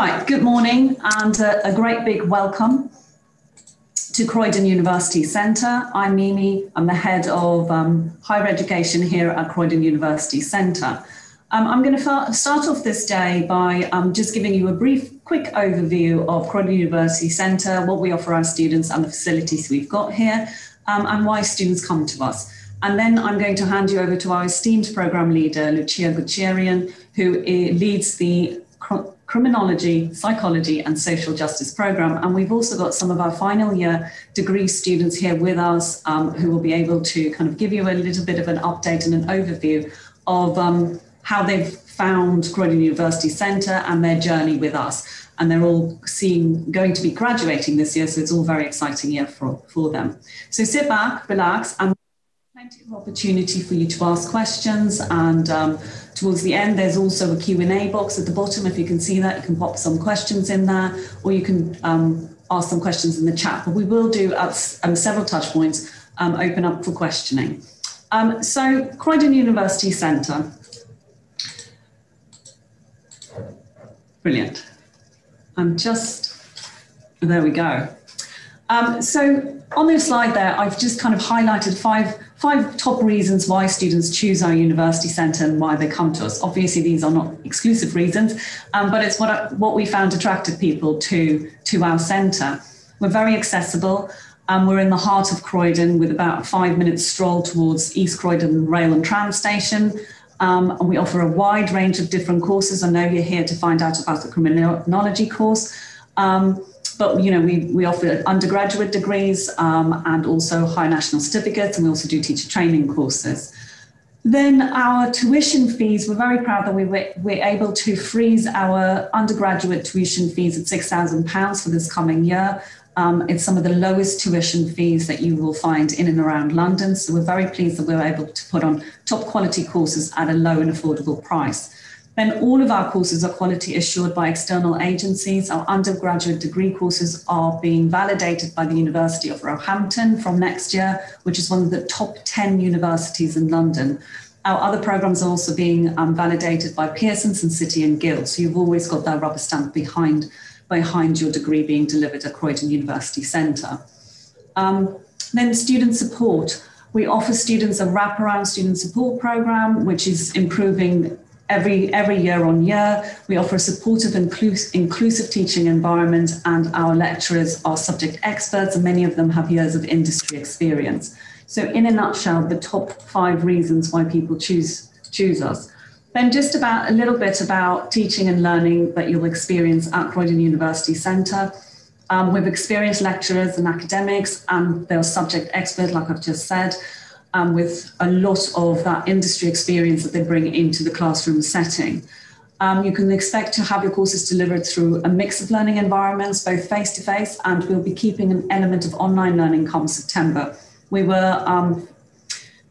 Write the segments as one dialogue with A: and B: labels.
A: Right, good morning and a, a great big welcome to Croydon University Centre. I'm Mimi, I'm the head of um, higher education here at Croydon University Centre. Um, I'm going to start off this day by um, just giving you a brief, quick overview of Croydon University Centre, what we offer our students and the facilities we've got here, um, and why students come to us. And then I'm going to hand you over to our esteemed programme leader, Lucia Guetcherian, who leads the criminology, psychology, and social justice program. And we've also got some of our final year degree students here with us um, who will be able to kind of give you a little bit of an update and an overview of um, how they've found Croydon University Centre and their journey with us. And they're all seeing going to be graduating this year, so it's all very exciting year for, for them. So sit back, relax, and plenty of opportunity for you to ask questions and um, towards the end there's also a q&a box at the bottom. If you can see that you can pop some questions in there or you can um, ask some questions in the chat. But we will do at um, several touch points um, open up for questioning. Um, so croydon university centre. Brilliant. I'm just there we go. Um, so on this slide there i've just kind of highlighted five five top reasons why students choose our university centre and why they come to us. Obviously, these are not exclusive reasons, um, but it's what, what we found attracted people to, to our centre. We're very accessible. Um, we're in the heart of Croydon with about a five minute stroll towards East Croydon Rail and Tram Station. Um, and we offer a wide range of different courses. I know you're here to find out about the criminology course. Um, but you know we, we offer undergraduate degrees um, and also high national certificates and we also do teacher training courses. Then our tuition fees we're very proud that we were, we're able to freeze our undergraduate tuition fees at £6000 for this coming year. Um, it's some of the lowest tuition fees that you will find in and around london so we're very pleased that we we're able to put on top quality courses at a low and affordable price then all of our courses are quality assured by external agencies. Our undergraduate degree courses are being validated by the University of Roehampton from next year, which is one of the top 10 universities in London. Our other programs are also being um, validated by Pearson's and City and Guild. So you've always got that rubber stamp behind, behind your degree being delivered at Croydon University Centre. Um, then student support. We offer students a wraparound student support program, which is improving every every year on year. We offer a supportive, inclusive, inclusive teaching environment, and our lecturers are subject experts, and many of them have years of industry experience. So, in a nutshell, the top five reasons why people choose choose us. Then, just about a little bit about teaching and learning that you'll experience at Croydon University Centre. Um, we've experienced lecturers and academics, and they're subject experts, like I've just said um, with a lot of that industry experience that they bring into the classroom setting. Um, you can expect to have your courses delivered through a mix of learning environments, both face to face, and we'll be keeping an element of online learning come September. We were, um,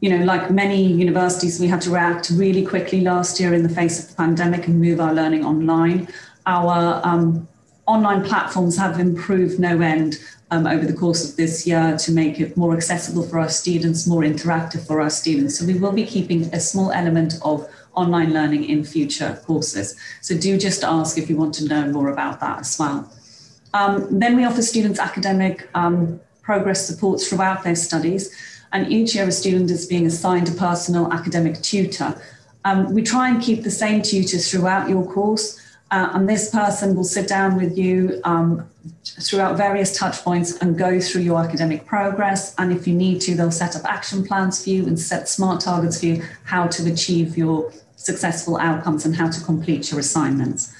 A: you know, like many universities, we had to react really quickly last year in the face of the pandemic and move our learning online. Our um, online platforms have improved no end um, over the course of this year to make it more accessible for our students, more interactive for our students. So we will be keeping a small element of online learning in future courses. So do just ask if you want to know more about that as well. Um, then we offer students academic um, progress supports throughout their studies. And each year a student is being assigned a personal academic tutor. Um, we try and keep the same tutors throughout your course. Uh, and this person will sit down with you um, throughout various touch points and go through your academic progress. And if you need to, they'll set up action plans for you and set smart targets for you how to achieve your successful outcomes and how to complete your assignments.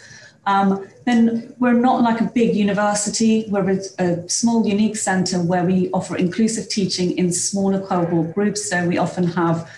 A: Um, then we're not like a big university, we're a, a small, unique centre where we offer inclusive teaching in smaller cohort groups. So we often have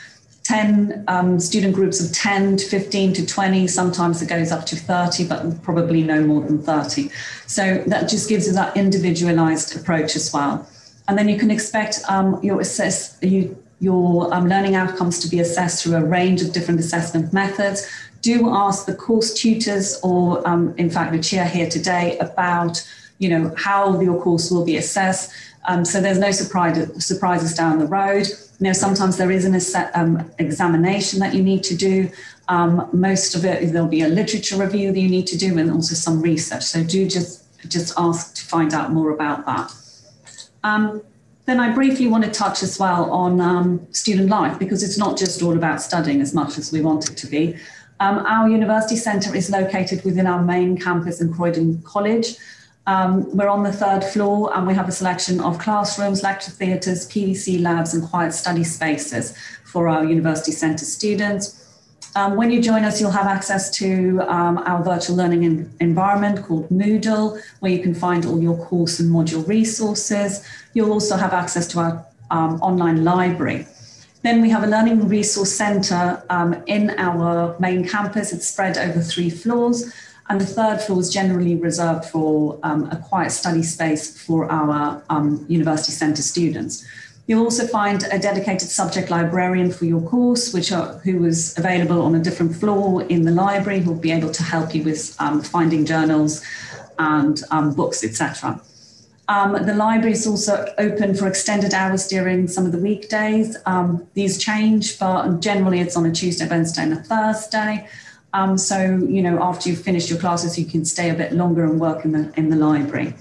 A: 10 um, student groups of 10 to 15 to 20. Sometimes it goes up to 30, but probably no more than 30. So that just gives you that individualized approach as well. And then you can expect um, your assess you, your um, learning outcomes to be assessed through a range of different assessment methods. Do ask the course tutors, or um, in fact, the chair here today, about you know how your course will be assessed Um, so there's no surprise, surprises down the road. You know, sometimes there is an um, examination that you need to do. Um, most of it, there'll be a literature review that you need to do and also some research. So do just, just ask to find out more about that. Um, then I briefly want to touch as well on um, student life because it's not just all about studying as much as we want it to be. Um, our university centre is located within our main campus in Croydon College. Um, we're on the third floor and we have a selection of classrooms, lecture theatres, PVC labs, and quiet study spaces for our university centre students. Um, when you join us, you'll have access to um, our virtual learning in, environment called Moodle, where you can find all your course and module resources. You'll also have access to our um, online library. Then we have a learning resource centre um, in our main campus. It's spread over three floors. And the third floor is generally reserved for um, a quiet study space for our um, university centre students. You'll also find a dedicated subject librarian for your course, which are, who is available on a different floor in the library, who'll be able to help you with um, finding journals and um, books, etc. Um, the library is also open for extended hours during some of the weekdays. Um, these change, but generally it's on a Tuesday, Wednesday, and a Thursday. Um, so, you know, after you've finished your classes, you can stay a bit longer and work in the, in the library.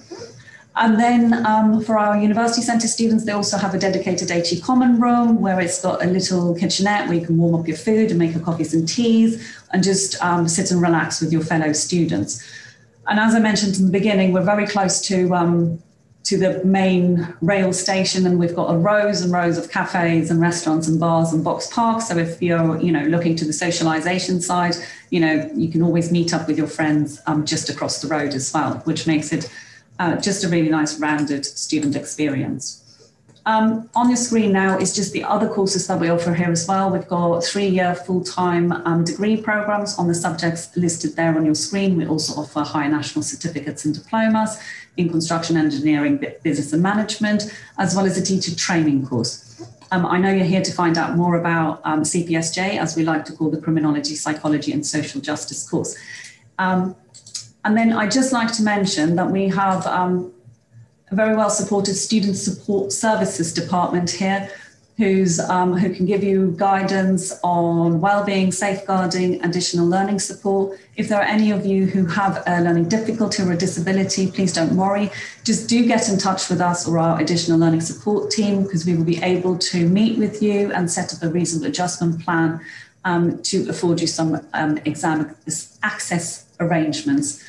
A: And then um, for our university centre students, they also have a dedicated HE common room where it's got a little kitchenette where you can warm up your food and make your coffees and teas and just um, sit and relax with your fellow students. And as I mentioned in the beginning, we're very close to um, to the main rail station and we've got a rows and rows of cafes and restaurants and bars and box parks so if you're you know looking to the socialization side you know you can always meet up with your friends um, just across the road as well which makes it uh, just a really nice rounded student experience. Um, on your screen now is just the other courses that we offer here as well. We've got three-year full-time um, degree programs on the subjects listed there on your screen. We also offer higher national certificates and diplomas in construction engineering, business and management, as well as a teacher training course. Um, I know you're here to find out more about um, CPSJ, as we like to call the Criminology, Psychology and Social Justice course. Um, and then I'd just like to mention that we have um, a very well supported student support services department here who's, um, who can give you guidance on well-being, safeguarding, additional learning support. If there are any of you who have a learning difficulty or a disability, please don't worry. Just do get in touch with us or our additional learning support team because we will be able to meet with you and set up a reasonable adjustment plan um, to afford you some um, exam access arrangements.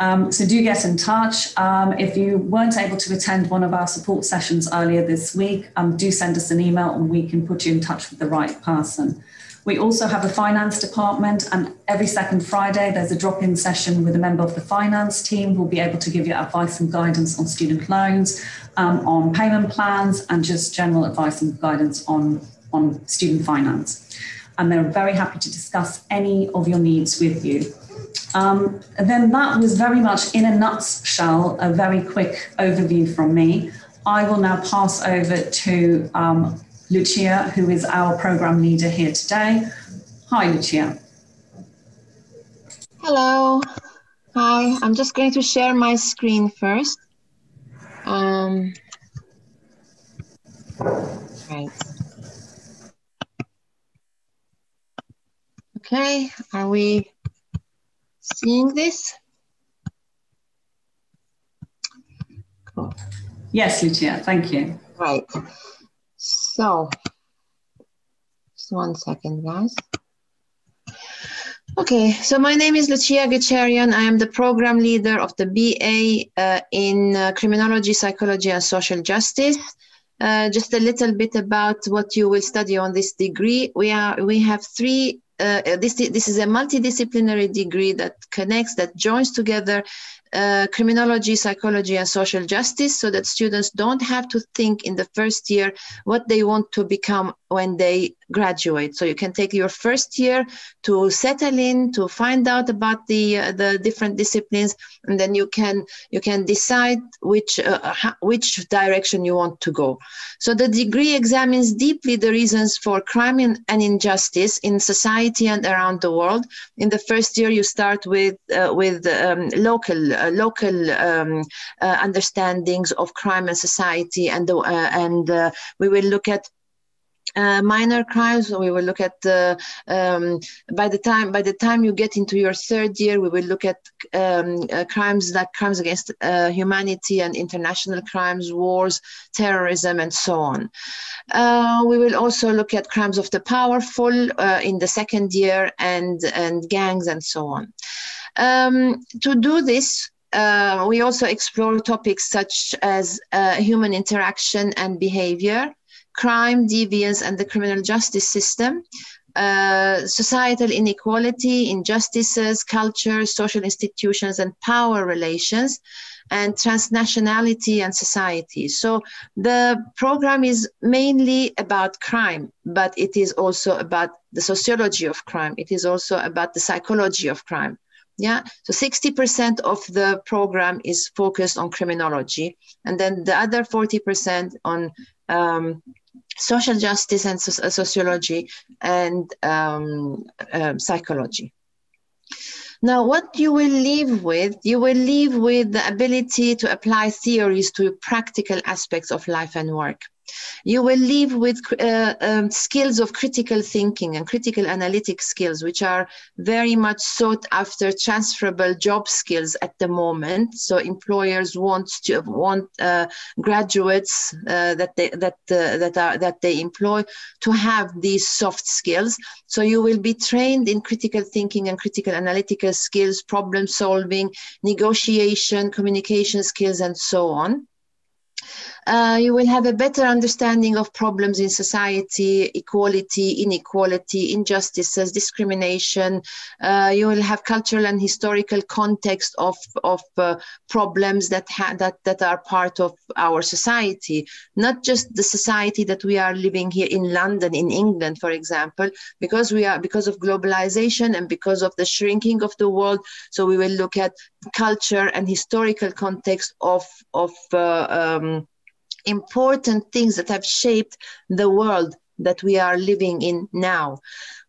A: Um, so do get in touch. Um, if you weren't able to attend one of our support sessions earlier this week, um, do send us an email and we can put you in touch with the right person. We also have a finance department, and every second Friday there's a drop in session with a member of the finance team who'll be able to give you advice and guidance on student loans, um, on payment plans, and just general advice and guidance on, on student finance. And they're very happy to discuss any of your needs with you. Um, then that was very much in a nutshell, a very quick overview from me. I will now pass over to um, Lucia, who is our program leader here today. Hi, Lucia.
B: Hello. Hi, I'm just going to share my screen first. Um, right. Okay, are we seeing this?
A: Cool. Yes, Lucia, thank you.
B: Right. So, just one second, guys. Okay, so my name is Lucia Guetcherian. I am the program leader of the BA uh, in uh, Criminology, Psychology, and Social Justice. Uh, just a little bit about what you will study on this degree. We are we have three uh, this, this is a multidisciplinary degree that connects, that joins together uh, criminology, psychology, and social justice so that students don't have to think in the first year what they want to become when they graduate. So you can take your first year to settle in, to find out about the uh, the different disciplines, and then you can you can decide which uh, which direction you want to go. So the degree examines deeply the reasons for crime and injustice in society and around the world. In the first year, you start with uh, with um, local local um, uh, understandings of crime and society, and uh, and uh, we will look at uh, minor crimes. We will look at uh, um, by the time by the time you get into your third year we will look at um, uh, crimes like crimes against uh, humanity and international crimes wars terrorism and so on. Uh, we will also look at crimes of the powerful uh, in the second year and and gangs and so on. Um, to do this we also explore topics such as human interaction and behavior, crime, deviance, and the criminal justice system, uh, societal inequality, injustices, culture, social institutions, and power relations, and transnationality and society. So the program is mainly about crime, but it is also about the sociology of crime. It is also about the psychology of crime. Yeah, so 60% of the program is focused on criminology, and then the other 40% on um, social justice and so- sociology and um, um, psychology. Now, what you will leave with, you will leave with the ability to apply theories to practical aspects of life and work. You will live with uh, um, skills of critical thinking and critical analytic skills, which are very much sought after transferable job skills at the moment. So employers want to want uh, graduates uh, that they that uh, that are that they employ to have these soft skills. So you will be trained in critical thinking and critical analytical skills, problem solving, negotiation, communication skills, and so on uh, you will have a better understanding of problems in society, equality, inequality, injustices, discrimination. Uh, you will have cultural and historical context of, of uh, problems that, ha- that, that are part of our society, not just the society that we are living here in London, in England, for example, because we are because of globalization and because of the shrinking of the world. So we will look at culture and historical context of, of uh, um, important things that have shaped the world that we are living in now.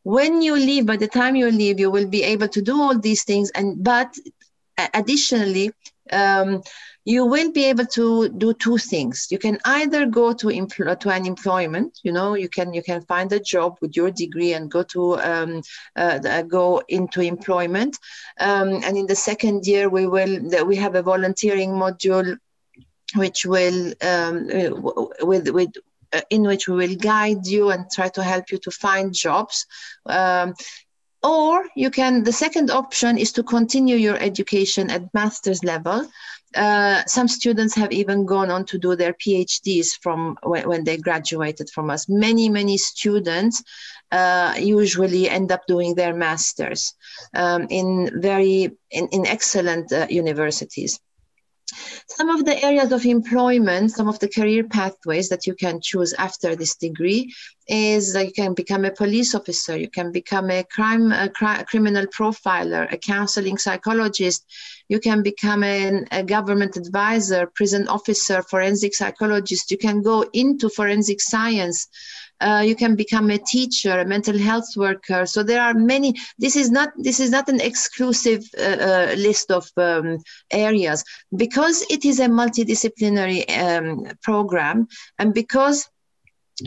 B: When you leave, by the time you leave, you will be able to do all these things. And but additionally, um, you will be able to do two things. You can either go to empl- to an employment. You know, you can you can find a job with your degree and go to um, uh, go into employment. Um, and in the second year, we will we have a volunteering module which will um, with with uh, in which we will guide you and try to help you to find jobs. Um, or you can the second option is to continue your education at master's level. Uh, some students have even gone on to do their phds from when, when they graduated from us. Many many students uh, usually end up doing their masters um, in very in, in excellent uh, universities some of the areas of employment, some of the career pathways that you can choose after this degree is that you can become a police officer, you can become a crime a cri- criminal profiler, a counseling psychologist, you can become an, a government advisor, prison officer, forensic psychologist, you can go into forensic science uh, you can become a teacher a mental health worker. So there are many this is not this is not an exclusive uh, uh, list of um, areas. Because it is a multidisciplinary um, program and because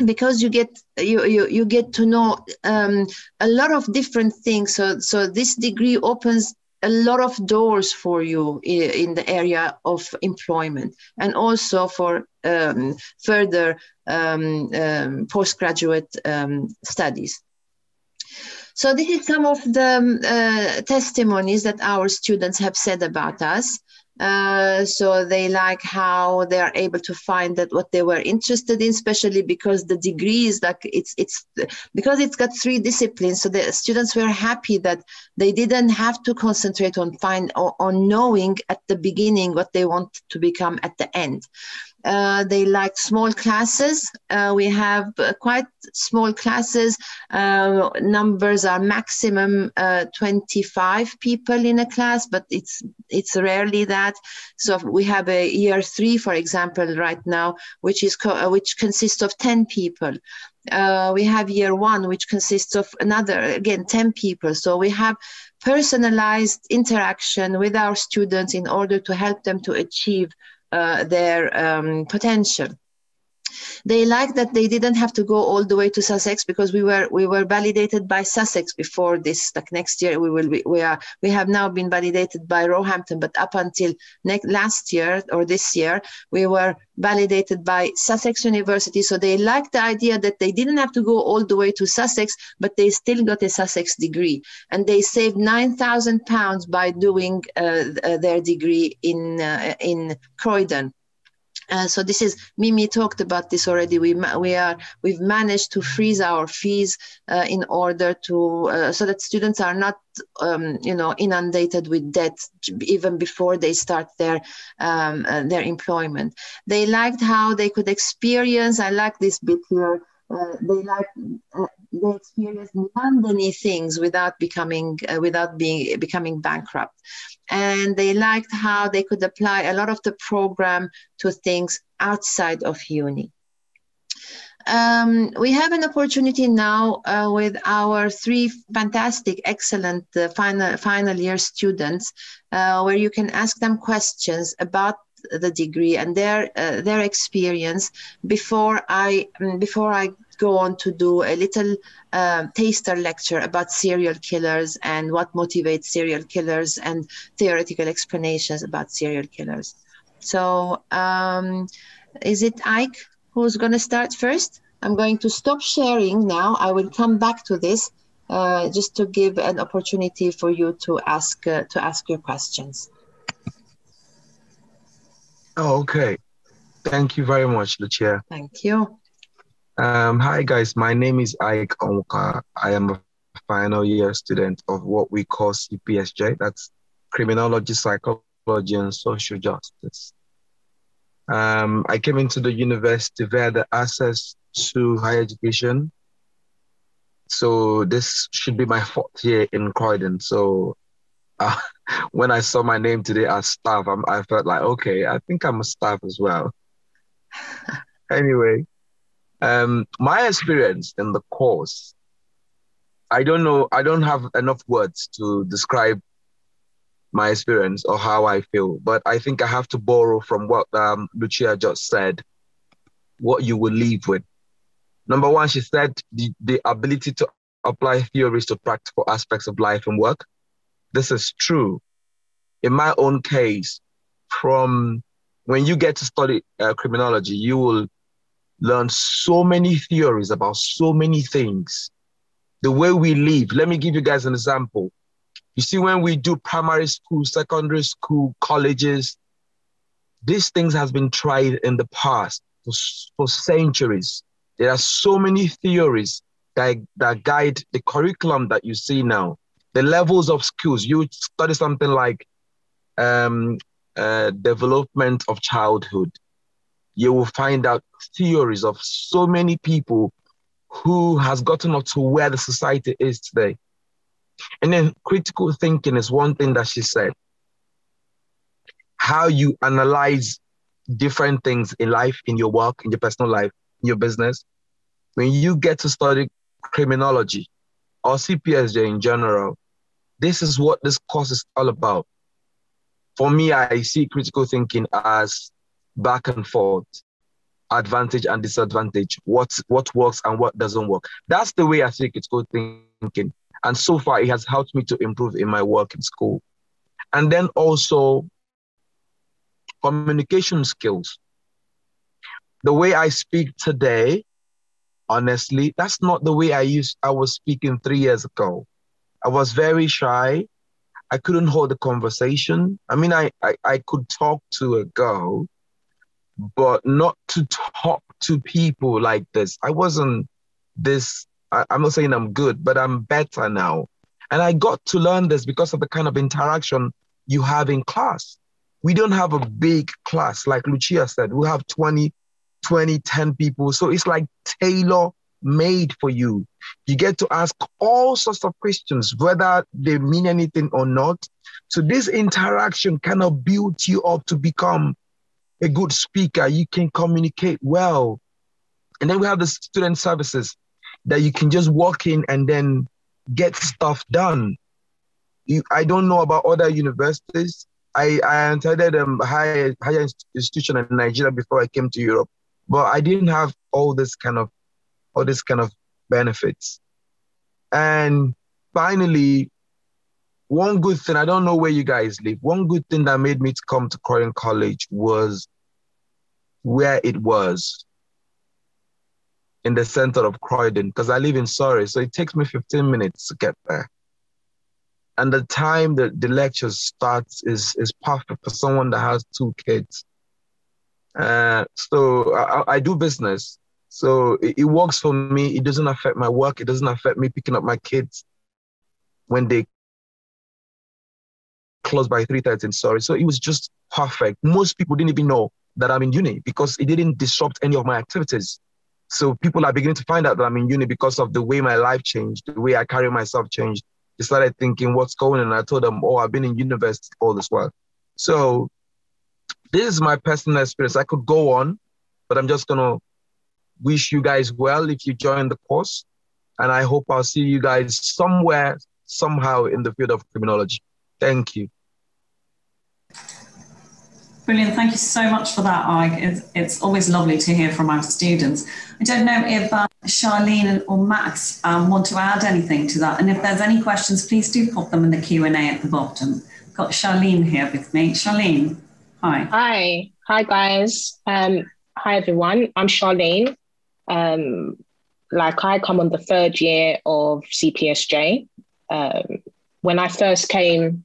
B: because you get you, you you get to know um, a lot of different things. So so this degree opens a lot of doors for you in the area of employment and also for um, further um, um, postgraduate um, studies. So this is some of the um, uh, testimonies that our students have said about us. Uh, so they like how they are able to find that what they were interested in, especially because the degrees like it's it's because it's got three disciplines. So the students were happy that they didn't have to concentrate on find on knowing at the beginning what they want to become at the end. Uh, they like small classes. Uh, we have uh, quite small classes. Uh, numbers are maximum uh, 25 people in a class, but it's it's rarely that. So we have a year three, for example, right now, which is co- which consists of 10 people. we have year one, which consists of another, again, 10 people. So we have personalized interaction with our students in order to help them to achieve uh, their um, potential. They liked that they didn't have to go all the way to Sussex because we were we were validated by Sussex before this. Like next year, we will be, we are we have now been validated by Roehampton, but up until last year or this year, we were validated by Sussex University. So they liked the idea that they didn't have to go all the way to Sussex, but they still got a Sussex degree, and they saved nine thousand pounds by doing uh, their degree in uh, in Croydon. Uh, so this is Mimi talked about this already. We we are we've managed to freeze our fees uh, in order to uh, so that students are not um, you know inundated with debt even before they start their um, uh, their employment. They liked how they could experience. I like this bit here. Uh, they like they experience mundane things without becoming without being becoming bankrupt and they liked how they could apply a lot of the program to things outside of uni. Um, we have an opportunity now uh, with our three fantastic, excellent uh, final final year students, uh, where you can ask them questions about the degree and their uh, their experience before I before I go on to do a little uh, taster lecture about serial killers and what motivates serial killers and theoretical explanations about serial killers. So, um, is it Ike who's going to start first? I'm going to stop sharing now. I will come back to this uh, just to give an opportunity for you to ask uh, to ask your questions.
C: Oh, okay. Thank you very much, Lucia.
B: Thank you.
C: Um, hi guys, my name is Ike Onka. I am a final year student of what we call CPSJ. That's Criminology, Psychology, and Social Justice. Um, I came into the university via the access to higher education. So this should be my fourth year in Croydon. So uh, when I saw my name today as staff, I'm, I felt like, okay, I think I'm a staff as well. anyway, um, my experience in the course, I don't know, I don't have enough words to describe my experience or how I feel, but I think I have to borrow from what um, Lucia just said, what you will leave with. Number one, she said the, the ability to apply theories to practical aspects of life and work. This is true. In my own case, from when you get to study uh, criminology, you will learn so many theories about so many things. The way we live. Let me give you guys an example. You see, when we do primary school, secondary school, colleges, these things has been tried in the past for, for centuries. There are so many theories that, that guide the curriculum that you see now. The levels of skills. You study something like um, uh, development of childhood you will find out theories of so many people who has gotten up to where the society is today. And then critical thinking is one thing that she said. How you analyze different things in life, in your work, in your personal life, in your business. When you get to study criminology or CPSJ in general, this is what this course is all about. For me, I see critical thinking as back and forth, advantage and disadvantage, what what works and what doesn't work. That's the way I think it's good thinking. And so far, it has helped me to improve in my work in school. And then also communication skills. The way I speak today, honestly, that's not the way I used I was speaking three years ago. I was very shy. I couldn't hold a conversation. I mean, I, I, I could talk to a girl, but not to talk to people like this. I wasn't this, I, I'm not saying I'm good, but I'm better now. And I got to learn this because of the kind of interaction you have in class. We don't have a big class, like Lucia said. We have 20, 20, 10 people. So it's like tailor made for you. You get to ask all sorts of questions, whether they mean anything or not. So this interaction kind of builds you up to become a good speaker, you can communicate well. And then we have the student services. that you can just walk in and then get stuff done. You, I don't know about other universities. I, I attended a um, higher, higher institution in Nigeria before I came to Europe, but I didn't have all this kind of all this kind of benefits. And finally, one good thing, I don't know where you guys live, one good thing that made me to come to Croydon College was where it was in the center of Croydon, because I live in Surrey, so it takes me 15 minutes to get there. And the time that the lecture starts is, is perfect for someone that has two kids. Uh, so I, I do business. So it, it works for me. It doesn't affect my work. It doesn't affect me picking up my kids when they close by 3.30 in Surrey. So it was just perfect. Most people didn't even know that I'm in uni because it didn't disrupt any of my activities. So people are beginning to find out that I'm in uni because of the way my life changed, the way I carry myself changed. They started thinking, what's going on? And I told them, oh, I've been in university all this while. So this is my personal experience. I could go on, but I'm just going to wish you guys well if you join the course. And I hope I'll see you guys somewhere, somehow in the field of criminology. Thank you.
A: Brilliant. Thank you so much for that, Ike. It's, it's always lovely to hear from our students. I don't know if uh, Charlene or Max um, want to add anything to that. And if there's any questions, please do pop them in the Q&A at the bottom. I've got Charlene here with me. Charlene, hi.
D: Hi. Hi, guys. Um, hi, everyone. I'm Charlene. Um, like I come on the third year of CPSJ. Um, when I first came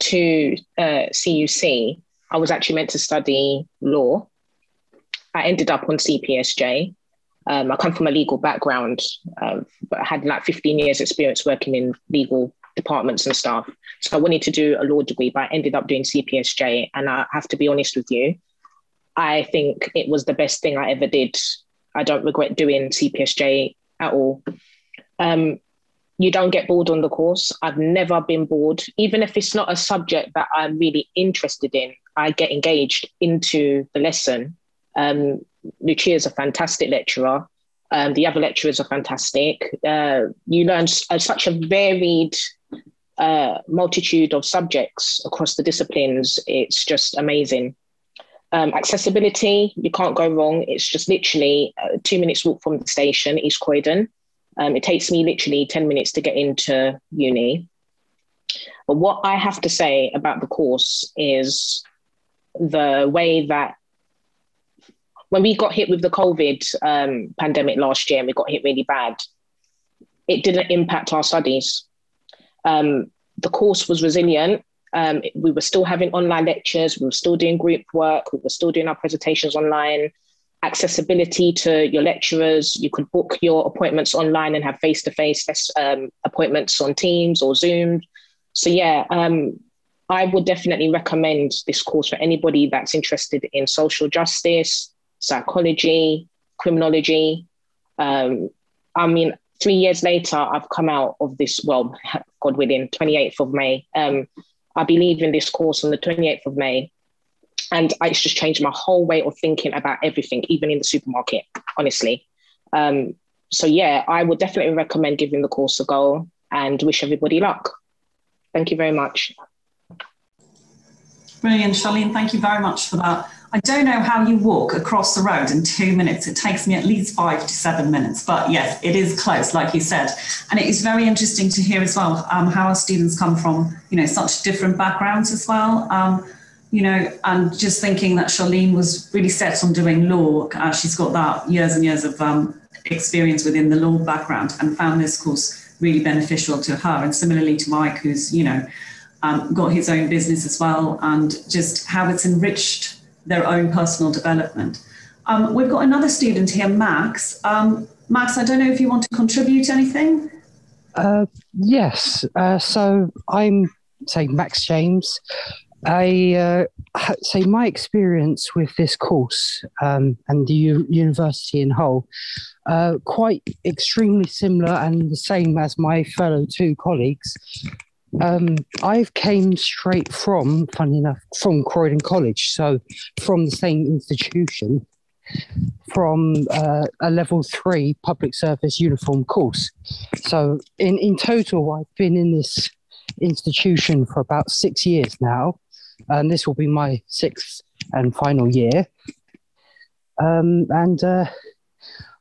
D: to uh, CUC, I was actually meant to study law. I ended up on CPSJ. Um, I come from a legal background, um, but I had like 15 years experience working in legal departments and stuff. So I wanted to do a law degree, but I ended up doing CPSJ. And I have to be honest with you, I think it was the best thing I ever did. I don't regret doing CPSJ at all. Um, you don't get bored on the course. I've never been bored, even if it's not a subject that I'm really interested in. I get engaged into the lesson. Um, Lucia is a fantastic lecturer. Um, the other lecturers are fantastic. Uh, you learn uh, such a varied uh, multitude of subjects across the disciplines. It's just amazing. Um, accessibility, you can't go wrong. It's just literally uh, two minutes walk from the station, East Croydon. Um, it takes me literally 10 minutes to get into uni. But what I have to say about the course is the way that when we got hit with the COVID um, pandemic last year and we got hit really bad, it didn't impact our studies. Um, the course was resilient. Um, we were still having online lectures, we were still doing group work, we were still doing our presentations online accessibility to your lecturers. You could book your appointments online and have face to face appointments on Teams or Zoom. So, yeah, um, I would definitely recommend this course for anybody that's interested in social justice, psychology, criminology. Um, I mean, three years later, I've come out of this, well, God willing, 28th of May. Um, I'll be leaving this course on the 28th of May and it's just changed my whole way of thinking about everything, even in the supermarket, honestly. Um, so yeah, I would definitely recommend giving the course a go and wish everybody luck. Thank you very much.
A: Brilliant, Charlene. Thank you very much for that. I don't know how you walk across the road in two minutes. It takes me at least five to seven minutes, but yes, it is close, like you said. And it is very interesting to hear as well um, how our students come from, you know, such different backgrounds as well. Um, you know, and just thinking that Charlene was really set on doing law. Uh, she's got that years and years of um, experience within the law background and found this course really beneficial to her. And similarly to Mike, who's, you know, um, got his own business as well, and just how it's enriched their own personal development. Um, we've got another student here, Max. Um, Max, I don't know if you want to contribute anything.
E: Uh, yes. Uh, so I'm, say, Max James. I uh, say my experience with this course um, and the U- university in whole, uh, quite extremely similar and the same as my fellow two colleagues. Um, I've came straight from, funny enough, from Croydon College, so from the same institution. from uh, a level three public service uniform course. So, in, in total, I've been in this institution for about six years now, and this will be my sixth and final year. Um, and uh,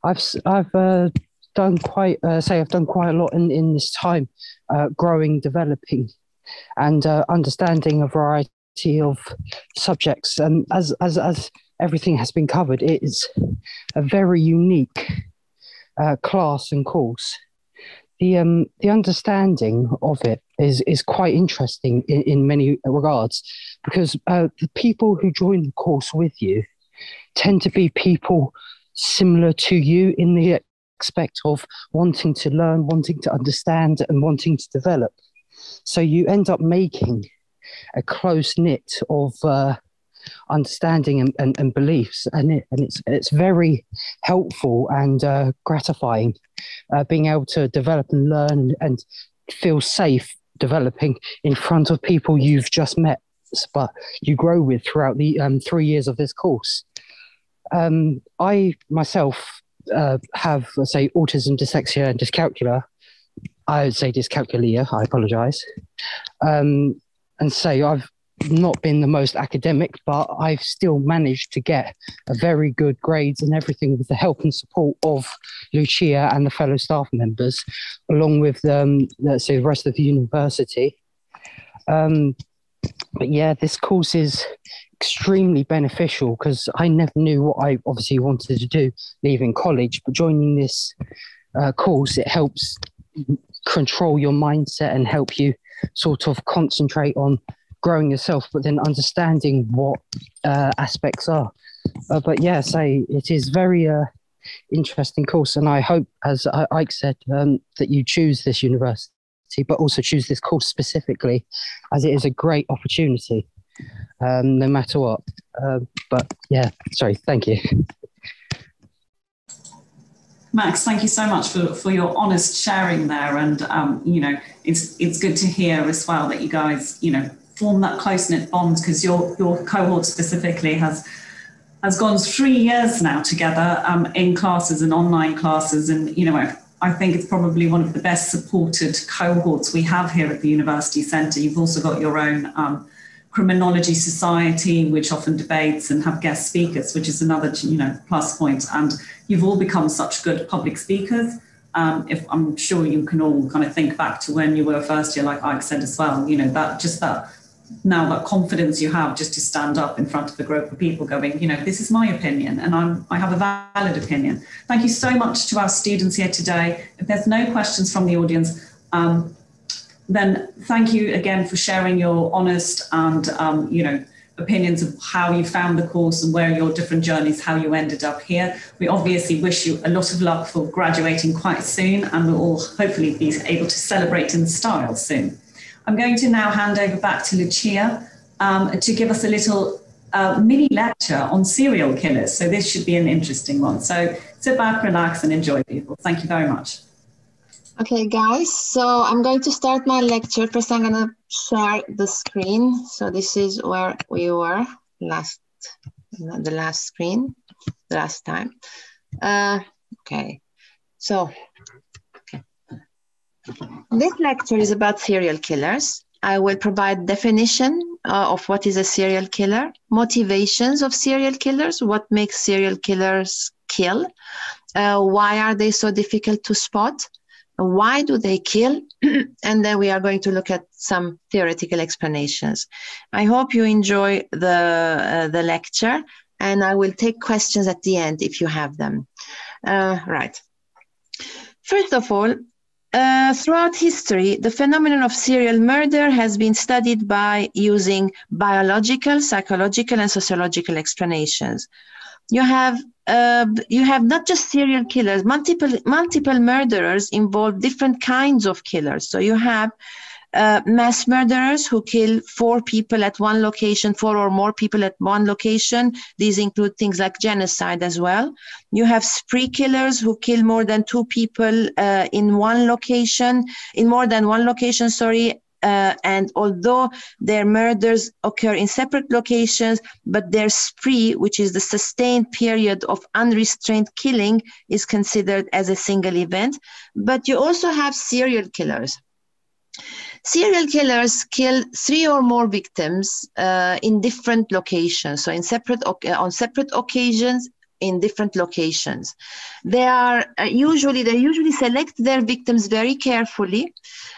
E: I've I've uh, done quite uh, say I've done quite a lot in in this time, uh, growing, developing, and uh, understanding a variety of subjects. And as as as everything has been covered, it is a very unique uh, class and course. The um the understanding of it is is quite interesting in, in many regards because uh, the people who join the course with you tend to be people similar to you in the aspect of wanting to learn, wanting to understand, and wanting to develop. So you end up making a close knit of uh, understanding and, and, and, beliefs, and it, and it's it's very helpful and uh, gratifying uh, being able to develop and learn and, and feel safe developing in front of people you've just met, but you grow with throughout the um, three years of this course. Um, I myself uh, have, let's say, autism, dyslexia, and dyscalculia. I would say dyscalculia. I apologise. Um, and say I've not been the most academic, but I've still managed to get a very good grades and everything with the help and support of Lucia and the fellow staff members, along with um, let's say the rest of the university. Um, but yeah, this course is extremely beneficial because I never knew what I obviously wanted to do leaving college, but joining this uh, course, it helps control your mindset and help you sort of concentrate on growing yourself, but then understanding what uh, aspects are. Uh, but yeah, say it is very uh, interesting course, and I hope, as Ike said, um, that you choose this university, but also choose this course specifically, as it is a great opportunity, um, no matter what. Uh, but yeah, sorry, thank you.
A: Max, thank you so much for, for your honest sharing there. And, um, you know, it's, it's good to hear as well that you guys, you know, form that close knit bond because your your cohort specifically has has gone three years now together um, in classes and online classes, and you know I, think it's probably one of the best supported cohorts we have here at the University Centre. You've also got your own um, criminology society, which often debates and have guest speakers, which is another you know plus point. And you've all become such good public speakers. Um, if I'm sure you can all kind of think back to when you were first year, like Ike said as well, you know that just that now that confidence you have just to stand up in front of a group of people going, you know, this is my opinion and I'm, I have a valid opinion. Thank you so much to our students here today. If there's no questions from the audience, um, then thank you again for sharing your honest and, um, you know, opinions of how you found the course and where your different journeys, how you ended up here. We obviously wish you a lot of luck for graduating quite soon and we'll all hopefully be able to celebrate in style soon. I'm going to now hand over back to Lucia um, to give us a little uh, mini lecture on serial killers. So this should be an interesting one. So sit back, relax, and enjoy, people. Thank you very much.
B: Okay, guys, so I'm going to start my lecture. First, I'm going to share the screen. So this is where we were last, the last screen, the last time. Uh, okay, so this lecture is about serial killers. I will provide definition uh, of what is a serial killer, motivations of serial killers, what makes serial killers kill, uh, why are they so difficult to spot, why do they kill, and then we are going to look at some theoretical explanations. I hope you enjoy the uh, the lecture, and I will take questions at the end if you have them. Uh, right. First of all, uh, throughout history, the phenomenon of serial murder has been studied by using biological, psychological, and sociological explanations. You have uh, you have not just serial killers, multiple multiple murderers involve different kinds of killers. So you have uh, mass murderers who kill four people at one location, four or more people at one location. These include things like genocide as well. You have spree killers who kill more than two people uh, in one location, in more than one location, sorry, uh, and although their murders occur in separate locations, but their spree, which is the sustained period of unrestrained killing, is considered as a single event. But you also have serial killers. Serial killers kill three or more victims uh, in different locations, so in separate on separate occasions in different locations. They are uh, usually they usually select their victims very carefully.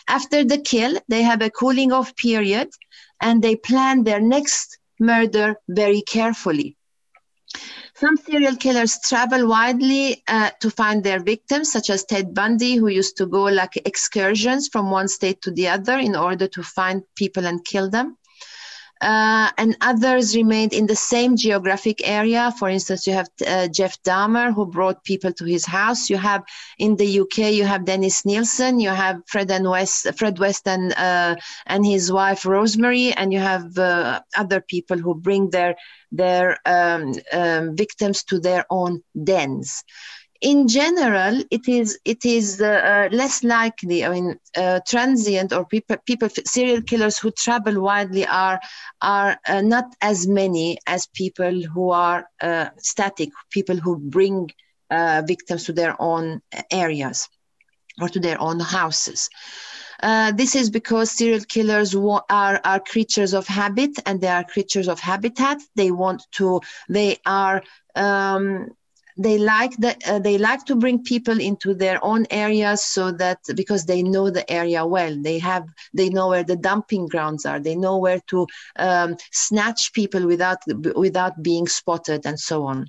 B: After the kill, they have a cooling off period, and they plan their next murder very carefully. Some serial killers travel widely uh, to find their victims, such as Ted Bundy, who used to go like excursions from one state to the other in order to find people and kill them uh, and others remained in the same geographic area. For instance, you have uh, Jeff Dahmer, who brought people to his house. You have in the UK, you have Dennis Nilsen, you have Fred and West, Fred West and uh, and his wife Rosemary, and you have uh, other people who bring their their um, um, victims to their own dens in general, it is it is uh, uh, less likely. I mean, uh, transient or people people serial killers who travel widely are are uh, not as many as people who are uh, static. People who bring uh, victims to their own areas or to their own houses. This is because serial killers are, are creatures of habit and they are creatures of habitat. They want to, they are um, they like that uh, they like to bring people into their own areas so that because they know the area well. They have they know where the dumping grounds are. They know where to um, snatch people without without being spotted and so on.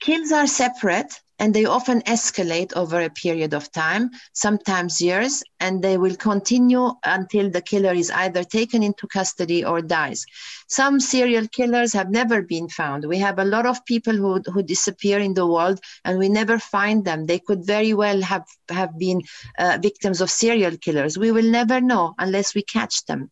B: Kills are separate and they often escalate over a period of time, sometimes years, and they will continue until the killer is either taken into custody or dies. Some serial killers have never been found. We have a lot of people who, who disappear in the world and we never find them. They could very well have, have been uh, victims of serial killers. We will never know unless we catch them.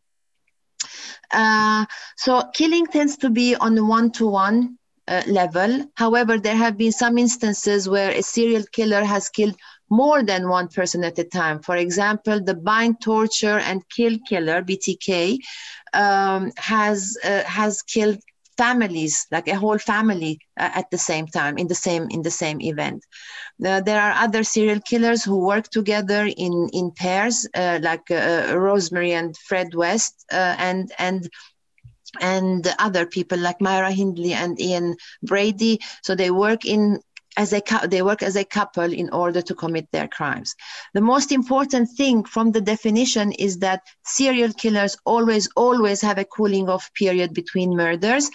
B: Uh, so killing tends to be on one to one uh, level. However, there have been some instances where a serial killer has killed more than one person at a time. For example, the bind, torture, and kill killer (BTK) um, has uh, has killed families, like a whole family, uh, at the same time in the same in the same event. Uh, there are other serial killers who work together in in pairs, uh, like uh, Rosemary and Fred West, and and and other people like Myra Hindley and Ian Brady. So they work in as a they work as a couple in order to commit their crimes. The most important thing from the definition is that serial killers always always have a cooling off period between murders,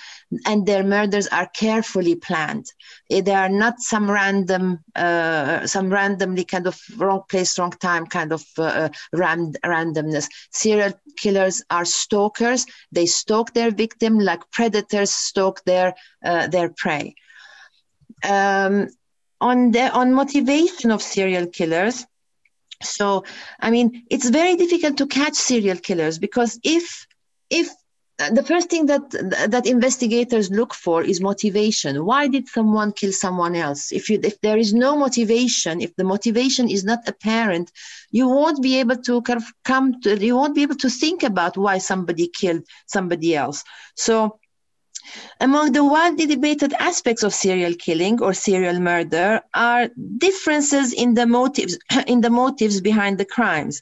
B: and their murders are carefully planned. Eh, they are not some random, uh, some randomly kind of wrong place, wrong time kind of uh, uh ram- randomness. Serial killers are stalkers. They stalk their victim like predators stalk their uh, their prey um, on the on motivation of serial killers. So i mean it's very difficult to catch serial killers because if if uh, the first thing that that investigators look for is motivation. Why did someone kill someone else? If you if there is no motivation if the motivation is not apparent you won't be able to kind of come to you won't be able to think about why somebody killed somebody else. So among the widely debated aspects of serial killing or serial murder are differences in the motives in the motives behind the crimes.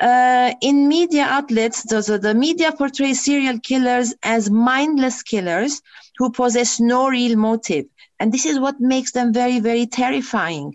B: Uh, in media outlets, so the media portrays serial killers as mindless killers who possess no real motive. And this is what makes them very, very terrifying.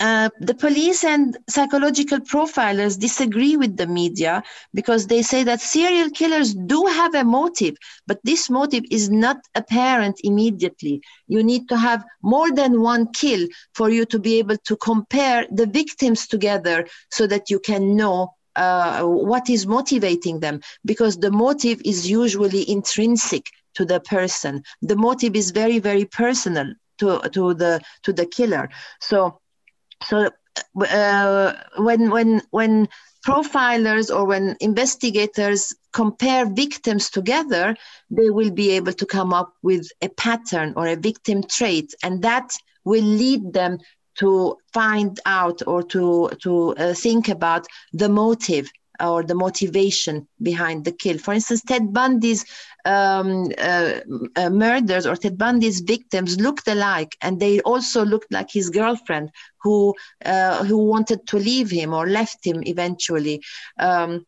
B: Uh, the police and psychological profilers disagree with the media because they say that serial killers do have a motive, but this motive is not apparent immediately. You need to have more than one kill for you to be able to compare the victims together so that you can know uh, what is motivating them because the motive is usually intrinsic to the person. The motive is very, very personal to, to the to the killer. So so uh, when when when profilers or when investigators compare victims together, they will be able to come up with a pattern or a victim trait, and that will lead them to find out or to to uh, think about the motive or the motivation behind the kill. For instance, Ted Bundy's um, uh, uh, murders or Ted Bundy's victims looked alike, and they also looked like his girlfriend who uh, who wanted to leave him or left him eventually. Um,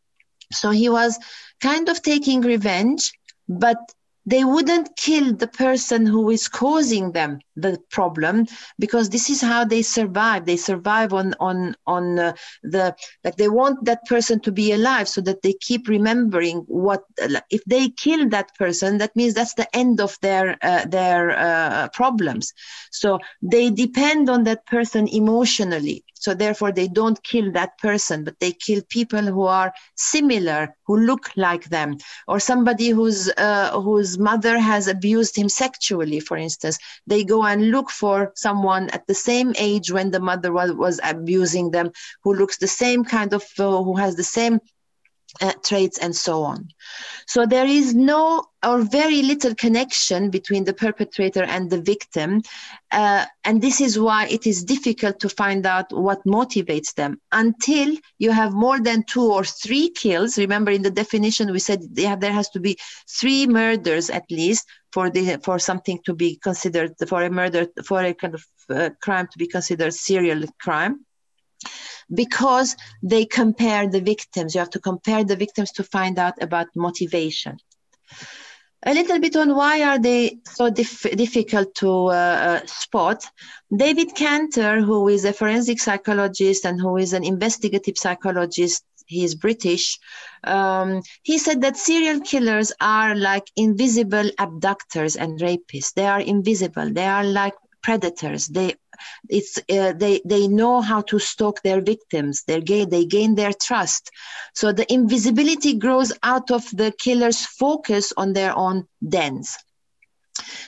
B: so he was kind of taking revenge, but they wouldn't kill the person who is causing them the problem because this is how they survive. They survive on on on uh, the like they want that person to be alive so that they keep remembering what if they kill that person that means that's the end of their uh, their uh, problems. So they depend on that person emotionally. So therefore they don't kill that person but they kill people who are similar who look like them. Or somebody who's uh, mother has abused him sexually for instance. They go and look for someone at the same age when the mother was, was abusing them who looks the same kind of uh, who has the same uh, traits and so on. So there is no or very little connection between the perpetrator and the victim. Uh, and this is why it is difficult to find out what motivates them until you have more than two or three kills. Remember, in the definition, we said there has to be three murders at least for the for something to be considered for a murder for a kind of uh, crime to be considered serial crime because they compare the victims. You have to compare the victims to find out about motivation. A little bit on why are they so dif- difficult to uh, uh, spot. David Canter, who is a forensic psychologist and who is an investigative psychologist, he's British. Um, he said that serial killers are like invisible abductors and rapists. They are invisible. They are like predators. They it's uh, they they know how to stalk their victims. They gain they gain their trust. So the invisibility grows out of the killer's focus on their own dens.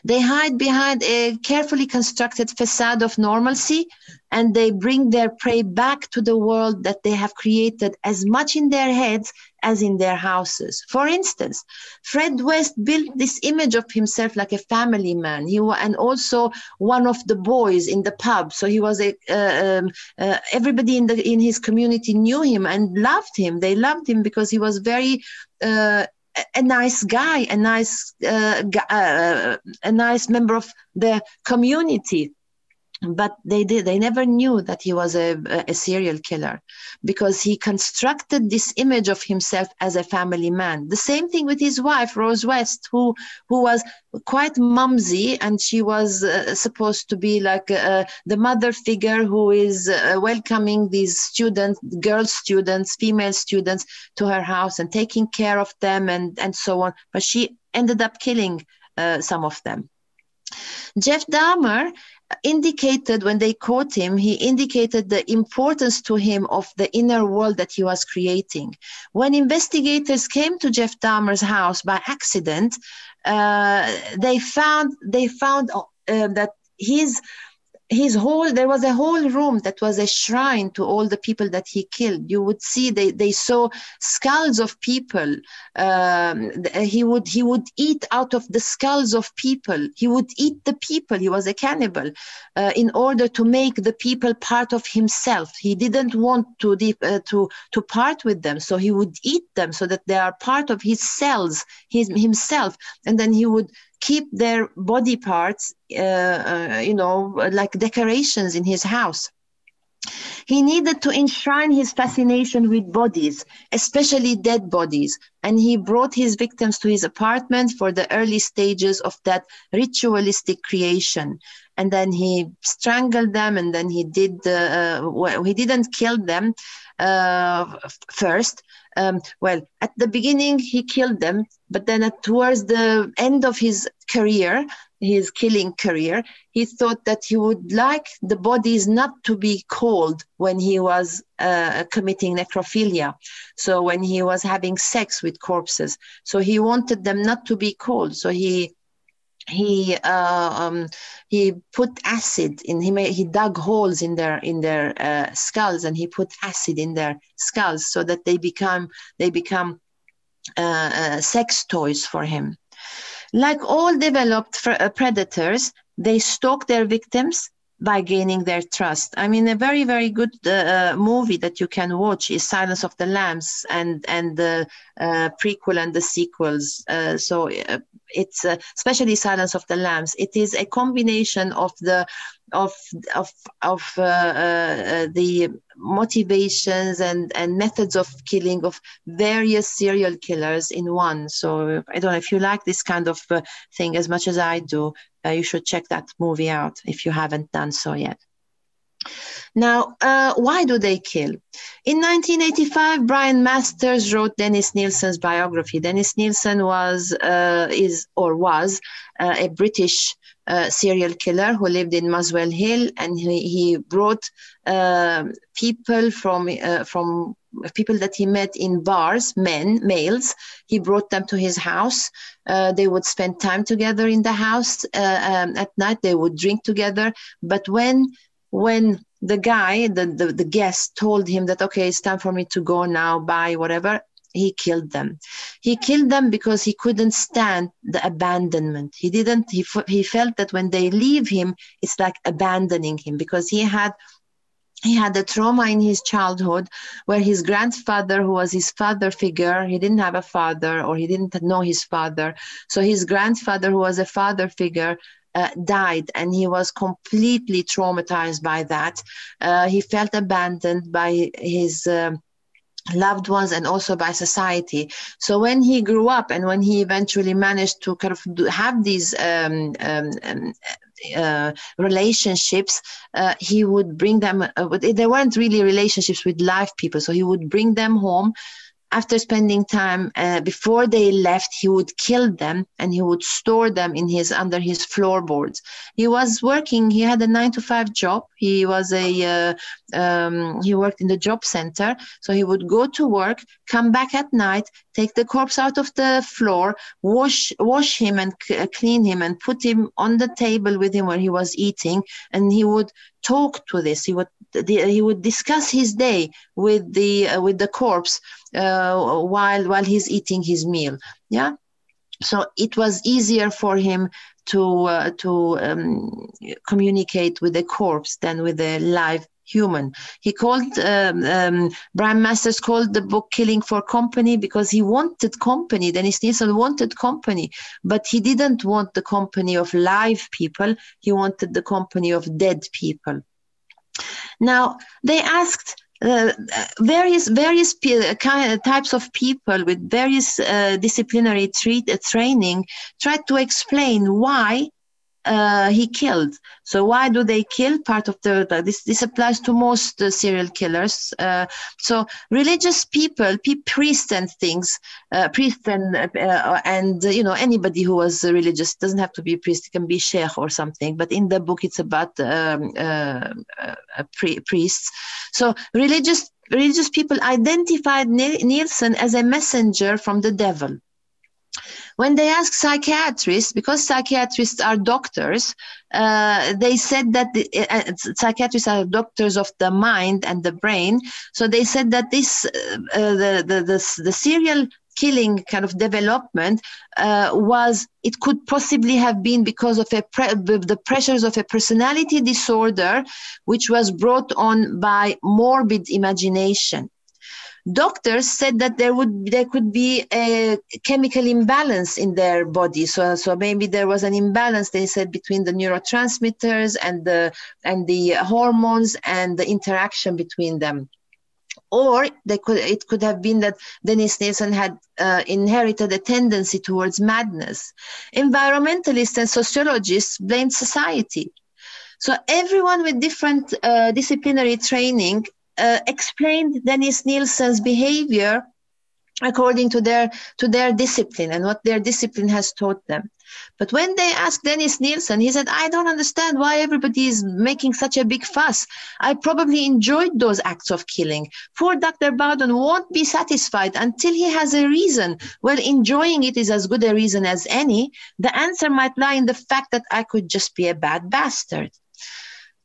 B: They hide behind a carefully constructed facade of normalcy and they bring their prey back to the world that they have created as much in their heads as in their houses. For instance, Fred West built this image of himself like a family man. He was, and also one of the boys in the pub. So he was a uh, um, uh, everybody in the in his community knew him and loved him. They loved him because he was very uh, a nice guy, a nice uh, uh, a nice member of the community but they did they never knew that he was a, a serial killer because he constructed this image of himself as a family man. The same thing with his wife rose west who who was quite mumsy and she was uh, supposed to be like uh, the mother figure who is uh, welcoming these students girl students female students to her house and taking care of them and and so on. But she ended up killing uh, some of them. Jeff Dahmer indicated when they caught him, he indicated the importance to him of the inner world that he was creating. When investigators came to Jeff Dahmer's house by accident, uh, they found they found uh, that his his whole there was a whole room that was a shrine to all the people that he killed. You would see they, they saw skulls of people um, he would he would eat out of the skulls of people. He would eat the people. He was a cannibal uh, in order to make the people part of himself. He didn't want to uh, to to part with them so he would eat them so that they are part of his cells his himself. And then he would keep their body parts, uh, uh, you know, like decorations in his house. He needed to enshrine his fascination with bodies, especially dead bodies, and he brought his victims to his apartment for the early stages of that ritualistic creation. And then he strangled them, and then he did. Uh, well, he didn't kill them uh, first, um, well, at the beginning he killed them, but then at, towards the end of his career, his killing career, he thought that he would like the bodies not to be cold when he was uh, committing necrophilia. So when he was having sex with corpses, so he wanted them not to be cold. So he he uh, um, he put acid in he made, he dug holes in their in their uh, skulls and he put acid in their skulls so that they become they become uh, uh sex toys for him like all developed uh, predators they stalk their victims by gaining their trust. I mean, a very, very good uh, uh, movie that you can watch is Silence of the Lambs and and the uh, prequel and the sequels. Uh, so uh, it's especially Silence of the Lambs. It is a combination of the of of of the motivations and and methods of killing of various serial killers in one. So I don't know if you like this kind of thing as much as I do uh, you should check that movie out if you haven't done so yet. Now, uh, why do they kill? In 1985, Brian Masters wrote Dennis Nilsen's biography. Dennis Nilsen was, uh, is, or was, uh, a British uh, serial killer who lived in Muswell Hill, and he, he brought uh, people from uh, from people that he met in bars, men, males. He brought them to his house. Uh, they would spend time together in the house uh, um, at night. They would drink together. But when when the guy, the, the, the guest, told him that okay, it's time for me to go now, bye, whatever, he killed them. He killed them because he couldn't stand the abandonment. He didn't. He he felt that when they leave him, it's like abandoning him because he had he had a trauma in his childhood where his grandfather who was his father figure he didn't have a father or he didn't know his father so his grandfather who was a father figure uh, died and he was completely traumatized by that uh, he felt abandoned by his um, loved ones and also by society so when he grew up and when he eventually managed to kind of have these um, um, um uh, relationships, uh, he would bring them. Uh, there weren't really relationships with live people, so he would bring them home after spending time uh, before they left he would kill them and he would store them in his under his floorboards. He was working he had a nine to five job. He was a uh, um, he worked in the job center. So he would go to work come back at night take the corpse out of the floor wash wash him and c- clean him and put him on the table with him when he was eating. And he would talk to this. He would he would discuss his day with the uh, with the corpse uh, while while he's eating his meal yeah so it was easier for him to uh, to um, communicate with the corpse than with a live human. He called um, um, Brian Masters called the book "Killing for Company" because he wanted company. Dennis Nilsen wanted company, but he didn't want the company of live people. He wanted the company of dead people. Now they asked uh, various various of types of people with various uh, disciplinary treat, uh, training tried to explain why uh, he killed. So why do they kill? Part of the, the this this applies to most uh, serial killers. Uh, so religious people, priests and things, uh, priests and uh, and you know anybody who was religious doesn't have to be a priest. It can be sheikh or something. But in the book, it's about um, uh, priests. So religious religious people identified Nilsen as a messenger from the devil. When they asked psychiatrists, because psychiatrists are doctors, uh, they said that the, uh, uh, psychiatrists are doctors of the mind and the brain. So they said that this, uh, uh the, the, the, the serial killing kind of development uh, was it could possibly have been because of a pre- the pressures of a personality disorder which was brought on by morbid imagination doctors said that there would there could be a chemical imbalance in their body so so maybe there was an imbalance they said between the neurotransmitters and the and the hormones and the interaction between them or they could it could have been that Dennis Nilsen had uh, inherited a tendency towards madness. Environmentalists and sociologists blamed society. So everyone with different uh, disciplinary training uh, explained Dennis Nilsen's behavior according to their to their discipline and what their discipline has taught them. But when they asked Dennis Nilsen, he said, I don't understand why everybody is making such a big fuss. I probably enjoyed those acts of killing. Poor Dr. Bowden won't be satisfied until he has a reason. Well, enjoying it is as good a reason as any. The answer might lie in the fact that I could just be a bad bastard.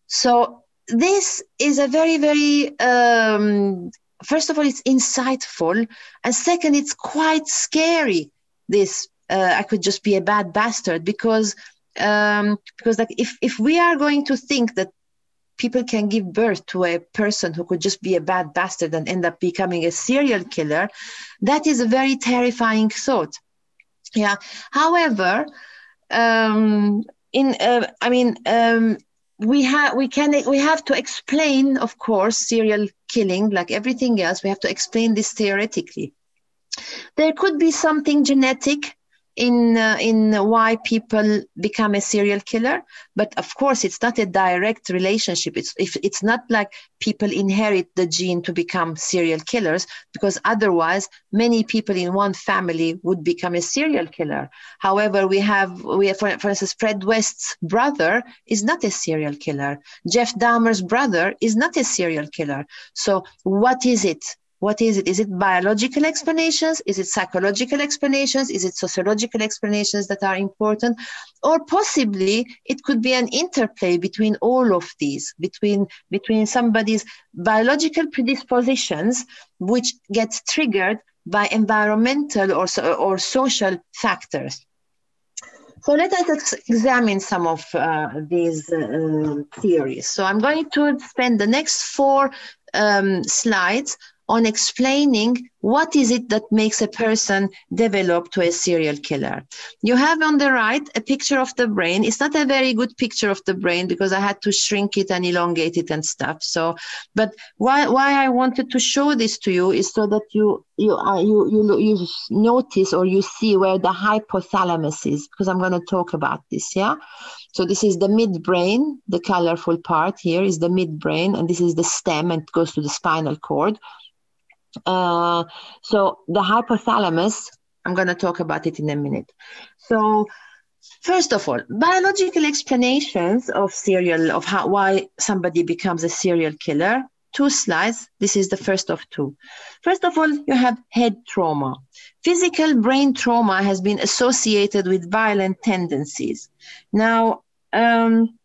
B: So this is a very, very, um, first of all, it's insightful. And second, it's quite scary. This, uh, I could just be a bad bastard because, um, because like if, if we are going to think that people can give birth to a person who could just be a bad bastard and end up becoming a serial killer, that is a very terrifying thought. Yeah. However, um, in uh, I mean, um, we have we can we have to explain, of course, serial killing like everything else. We have to explain this theoretically. There could be something genetic in uh, in why people become a serial killer. But of course it's not a direct relationship. It's if it's not like people inherit the gene to become serial killers because otherwise many people in one family would become a serial killer. However we have we have for, for instance fred west's brother is not a serial killer. Jeff dahmer's brother is not a serial killer. So what is it what is it? Is it biological explanations? Is it psychological explanations? Is it sociological explanations that are important? Or possibly it could be an interplay between all of these, between, between somebody's biological predispositions, which gets triggered by environmental or, or social factors. So let us examine some of uh, these uh, theories. So I'm going to spend the next four um, slides on explaining what is it that makes a person develop to a serial killer. You have on the right a picture of the brain. It's not a very good picture of the brain because I had to shrink it and elongate it and stuff. So, but why why I wanted to show this to you is so that you you uh, you you you notice or you see where the hypothalamus is because I'm going to talk about this. Yeah. So this is the midbrain. The colorful part here is the midbrain, and this is the stem and goes to the spinal cord. Uh, so the hypothalamus, I'm going to talk about it in a minute. So first of all, biological explanations of serial of how why somebody becomes a serial killer. Two slides. This is the first of two. First of all, you have head trauma. Physical brain trauma has been associated with violent tendencies. Now, um,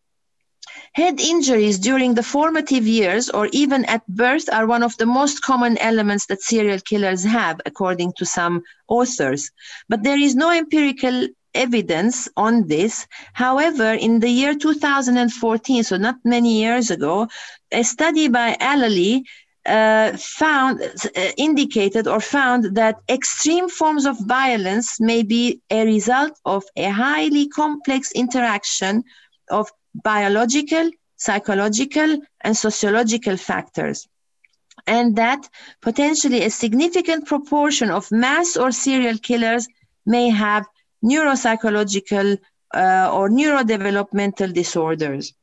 B: Head injuries during the formative years or even at birth are one of the most common elements that serial killers have, according to some authors. But there is no empirical evidence on this. However, in the year 2014, so not many years ago, a study by Allely uh, found uh, indicated or found that extreme forms of violence may be a result of a highly complex interaction of biological, psychological, and sociological factors. And that potentially a significant proportion of mass or serial killers may have neuropsychological uh, or neurodevelopmental disorders.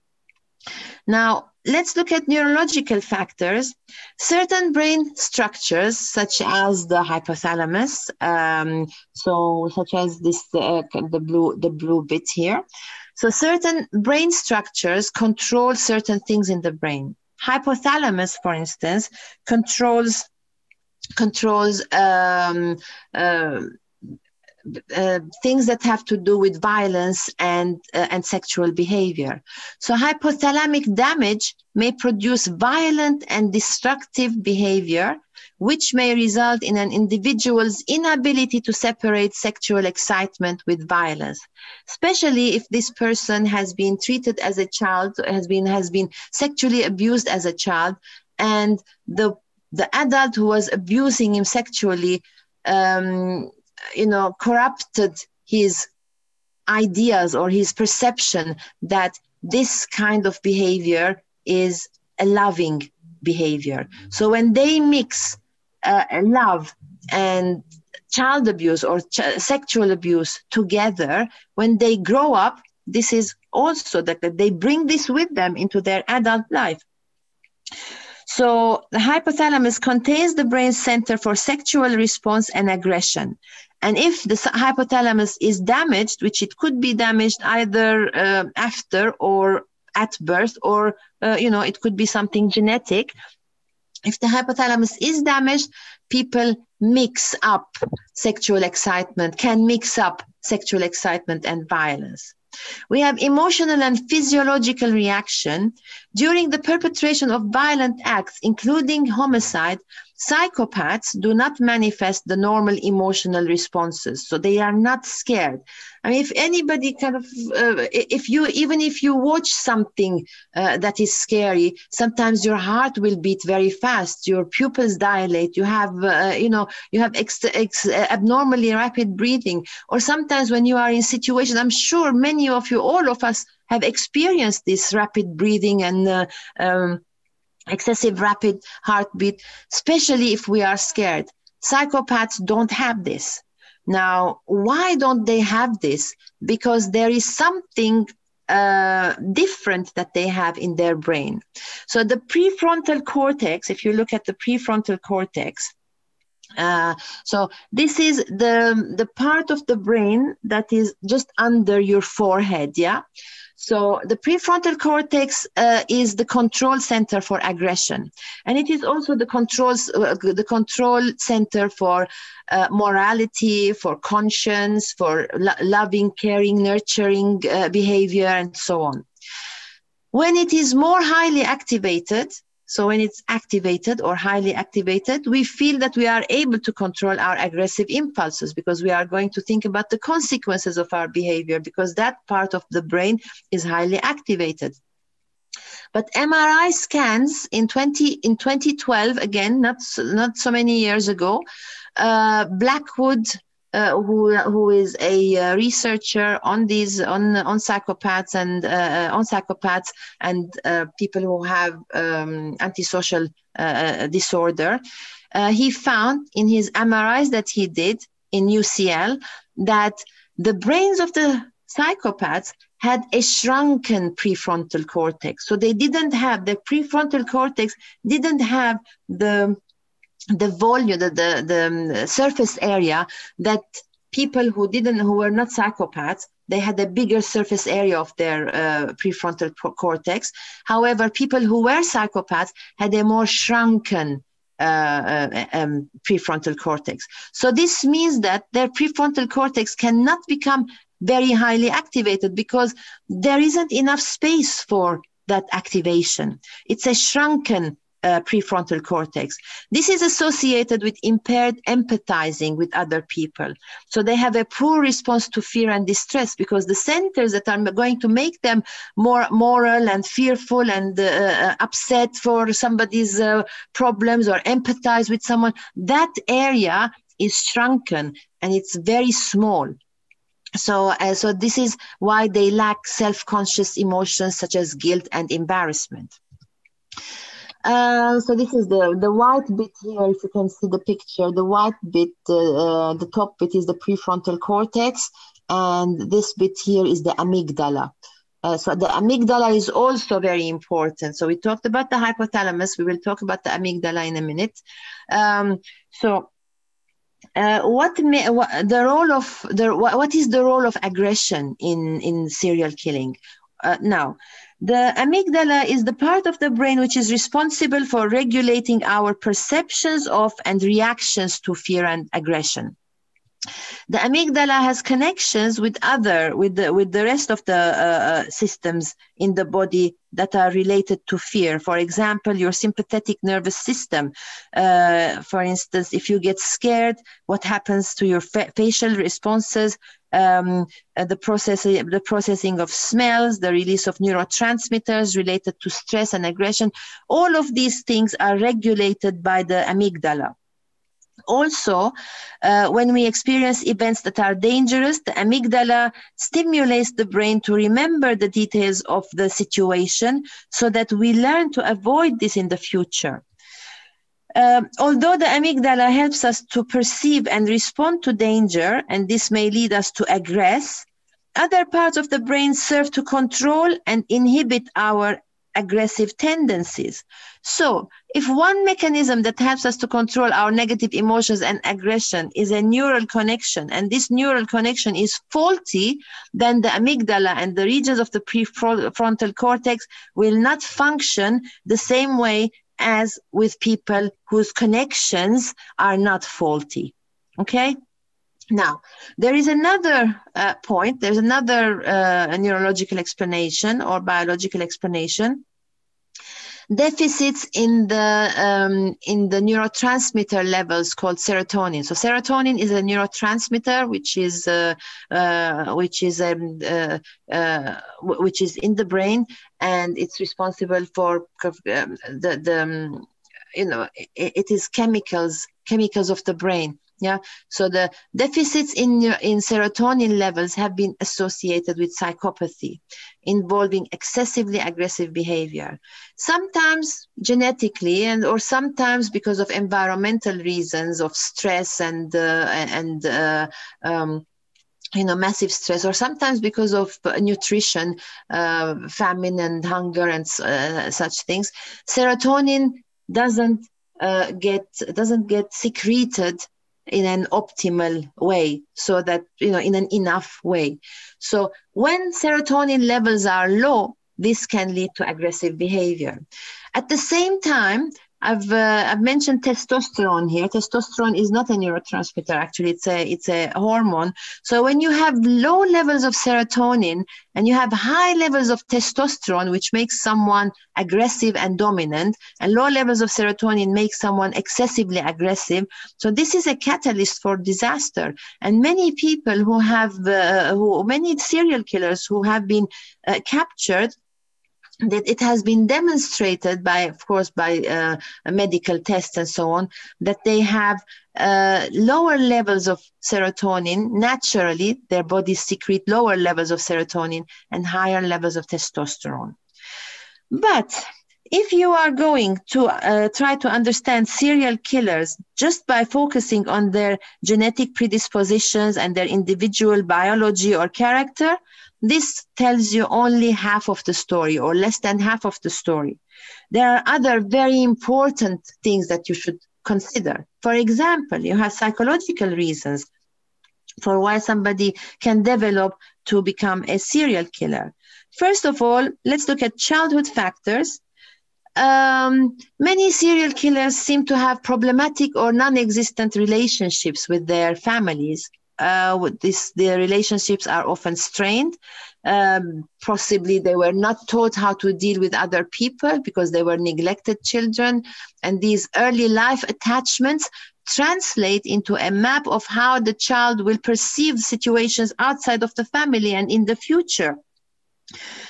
B: Now, let's look at neurological factors. Certain brain structures, such as the hypothalamus, um, so such as this, uh, the blue, the blue bit here, so certain brain structures control certain things in the brain. Hypothalamus, for instance, controls controls um, uh, uh, things that have to do with violence and uh, and sexual behavior. So hypothalamic damage may produce violent and destructive behavior which may result in an individual's inability to separate sexual excitement with violence especially if this person has been treated as a child has been has been sexually abused as a child and the the adult who was abusing him sexually um, you know corrupted his ideas or his perception that this kind of behavior is a loving behavior. So when they mix uh, love and child abuse or ch- sexual abuse together when they grow up this is also that, that they bring this with them into their adult life. So the hypothalamus contains the brain center for sexual response and aggression and if the hypothalamus is damaged which it could be damaged either uh, after or at birth or uh, you know it could be something genetic if the hypothalamus is damaged, people mix up sexual excitement, can mix up sexual excitement and violence. We have emotional and physiological reaction. During the perpetration of violent acts, including homicide, psychopaths do not manifest the normal emotional responses. So they are not scared. I mean, if anybody kind of, uh, if you, even if you watch something uh, that is scary, sometimes your heart will beat very fast, your pupils dilate, you have, uh, you know, you have ex- ex- abnormally rapid breathing. Or sometimes when you are in situations, I'm sure many of you, all of us, have experienced this rapid breathing and uh, um, excessive rapid heartbeat, especially if we are scared. Psychopaths don't have this. Now, why don't they have this? Because there is something uh, different that they have in their brain. So, the prefrontal cortex, if you look at the prefrontal cortex, uh, so this is the the part of the brain that is just under your forehead yeah so the prefrontal cortex uh, is the control center for aggression, and it is also the controls uh, the control center for uh, morality, for conscience, for lo- loving, caring, nurturing uh, behavior, and so on. When it is more highly activated, so when it's activated or highly activated, we feel that we are able to control our aggressive impulses because we are going to think about the consequences of our behavior because that part of the brain is highly activated. But MRI scans in 20 in 2012 again, not not so many years ago, uh, Blackwood who who is a uh, researcher on these on on psychopaths and uh, uh on psychopaths and uh, people who have um, antisocial uh, disorder. he found in his MRIs that he did in UCL that the brains of the psychopaths had a shrunken prefrontal cortex. So they didn't have the prefrontal cortex didn't have the the volume, the, the, the um, surface area that people who didn't, who were not psychopaths, they had a bigger surface area of their uh, prefrontal cortex. However, people who were psychopaths had a more shrunken uh, uh, um, prefrontal cortex. So this means that their prefrontal cortex cannot become very highly activated because there isn't enough space for that activation. It's a shrunken uh, prefrontal cortex. This is associated with impaired empathizing with other people. So they have a poor response to fear and distress because the centers that are going to make them more moral and fearful and uh, uh, upset for somebody's uh, problems or empathize with someone, that area is shrunken and it's very small so uh, so this is why they lack self-conscious emotions such as guilt and embarrassment uh, so this is the the white bit here. If you can see the picture, the white bit, uh, the top bit is the prefrontal cortex, and this bit here is the amygdala. Uh, so the amygdala is also very important. So we talked about the hypothalamus. We will talk about the amygdala in a minute. Um, so uh, what, may, the role of the what is the role of aggression in in serial killing? Uh, now, the amygdala is the part of the brain which is responsible for regulating our perceptions of and reactions to fear and aggression. The amygdala has connections with other, with the, with the rest of the uh, uh, systems in the body that are related to fear. For example, your sympathetic nervous system. Uh, for instance, if you get scared, what happens to your fa- facial responses? um, uh, the, processing, the processing of smells, the release of neurotransmitters related to stress and aggression. All of these things are regulated by the amygdala. Also, uh, when we experience events that are dangerous, the amygdala stimulates the brain to remember the details of the situation so that we learn to avoid this in the future. Um, although the amygdala helps us to perceive and respond to danger, and this may lead us to aggress, other parts of the brain serve to control and inhibit our aggressive tendencies. So, if one mechanism that helps us to control our negative emotions and aggression is a neural connection, and this neural connection is faulty, then the amygdala and the regions of the prefrontal cortex will not function the same way as with people whose connections are not faulty. Okay? Now, there is another uh, point, there's another uh, neurological explanation or biological explanation. Deficits in the um, in the neurotransmitter levels called serotonin. So serotonin is a neurotransmitter which is uh, uh, which is um, uh, uh which is in the brain and it's responsible for um, the the um, you know it, it is chemicals chemicals of the brain yeah. So the deficits in in serotonin levels have been associated with psychopathy involving excessively aggressive behavior. Sometimes genetically and or sometimes because of environmental reasons of stress and uh, and uh, um, you know massive stress or sometimes because of nutrition uh, famine and hunger and uh, such things serotonin doesn't uh, get doesn't get secreted in an optimal way so that you know in an enough way. So when serotonin levels are low this can lead to aggressive behavior. At the same time I've uh, I've mentioned testosterone here. Testosterone is not a neurotransmitter. Actually, it's a it's a hormone. So when you have low levels of serotonin and you have high levels of testosterone, which makes someone aggressive and dominant, and low levels of serotonin make someone excessively aggressive. So this is a catalyst for disaster. And many people who have uh, who many serial killers who have been uh, captured that it has been demonstrated by, of course, by uh, medical tests and so on, that they have uh, lower levels of serotonin naturally, their bodies secrete lower levels of serotonin and higher levels of testosterone. But if you are going to uh, try to understand serial killers just by focusing on their genetic predispositions and their individual biology or character, this tells you only half of the story or less than half of the story. There are other very important things that you should consider. For example, you have psychological reasons for why somebody can develop to become a serial killer. First of all, let's look at childhood factors. Um, many serial killers seem to have problematic or non existent relationships with their families uh, this their relationships are often strained. Um, possibly they were not taught how to deal with other people because they were neglected children, and these early life attachments translate into a map of how the child will perceive situations outside of the family and in the future.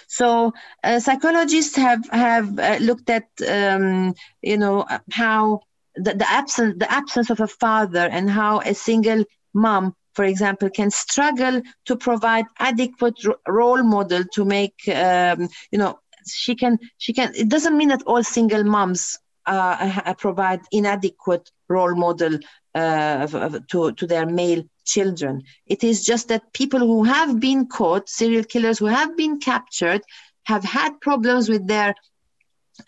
B: So uh, psychologists have have uh, looked at um, you know how the, the absence the absence of a father and how a single mom for example, can struggle to provide adequate role model to make, um, you know, she can, she can, it doesn't mean that all single moms uh, provide inadequate role model uh, to, to their male children. It is just that people who have been caught, serial killers who have been captured, have had problems with their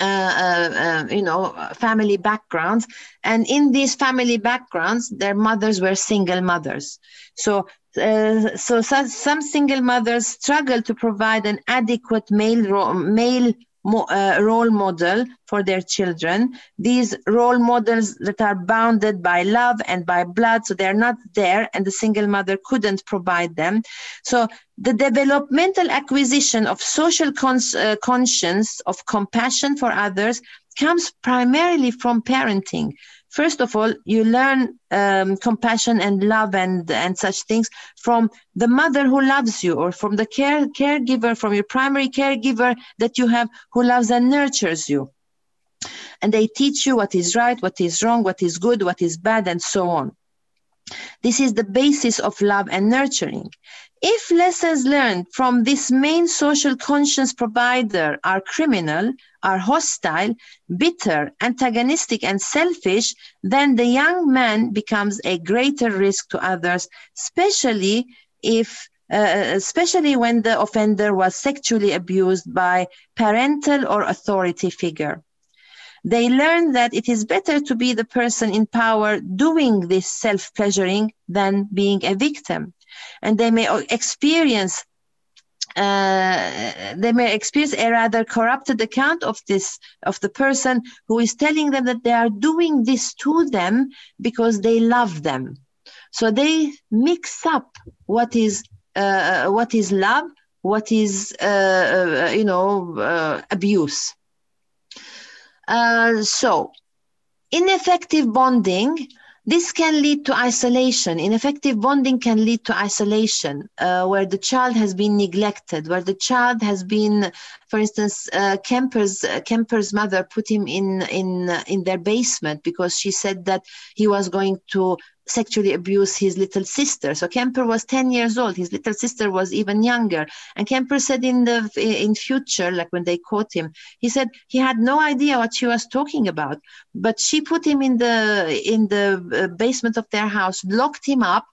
B: uh, uh, uh, you know, family backgrounds. And in these family backgrounds, their mothers were single mothers. So, uh, so some single mothers struggle to provide an adequate male male uh, role model for their children. These role models that are bounded by love and by blood, so they're not there, and the single mother couldn't provide them. So the developmental acquisition of social cons- uh, conscience, of compassion for others, comes primarily from parenting first of all you learn um, compassion and love and and such things from the mother who loves you or from the care caregiver from your primary caregiver that you have who loves and nurtures you. And they teach you what is right what is wrong what is good what is bad and so on. This is the basis of love and nurturing if lessons learned from this main social conscience provider are criminal, are hostile, bitter, antagonistic, and selfish, then the young man becomes a greater risk to others, especially if uh, especially when the offender was sexually abused by parental or authority figure. They learn that it is better to be the person in power doing this self pleasuring than being a victim and they may experience uh, they may experience a rather corrupted account of this of the person who is telling them that they are doing this to them because they love them. So they mix up what is uh, what is love what is uh, uh you know uh, abuse. Uh, so, ineffective bonding this can lead to isolation. Ineffective bonding can lead to isolation, uh, where the child has been neglected, where the child has been, for instance, uh, Kemper's uh, Kemper's mother put him in in in their basement because she said that he was going to sexually abuse his little sister. So Kemper was 10 years old. His little sister was even younger. And Kemper said in the in future, like when they caught him, he said he had no idea what she was talking about. But she put him in the in the uh, basement of their house, locked him up,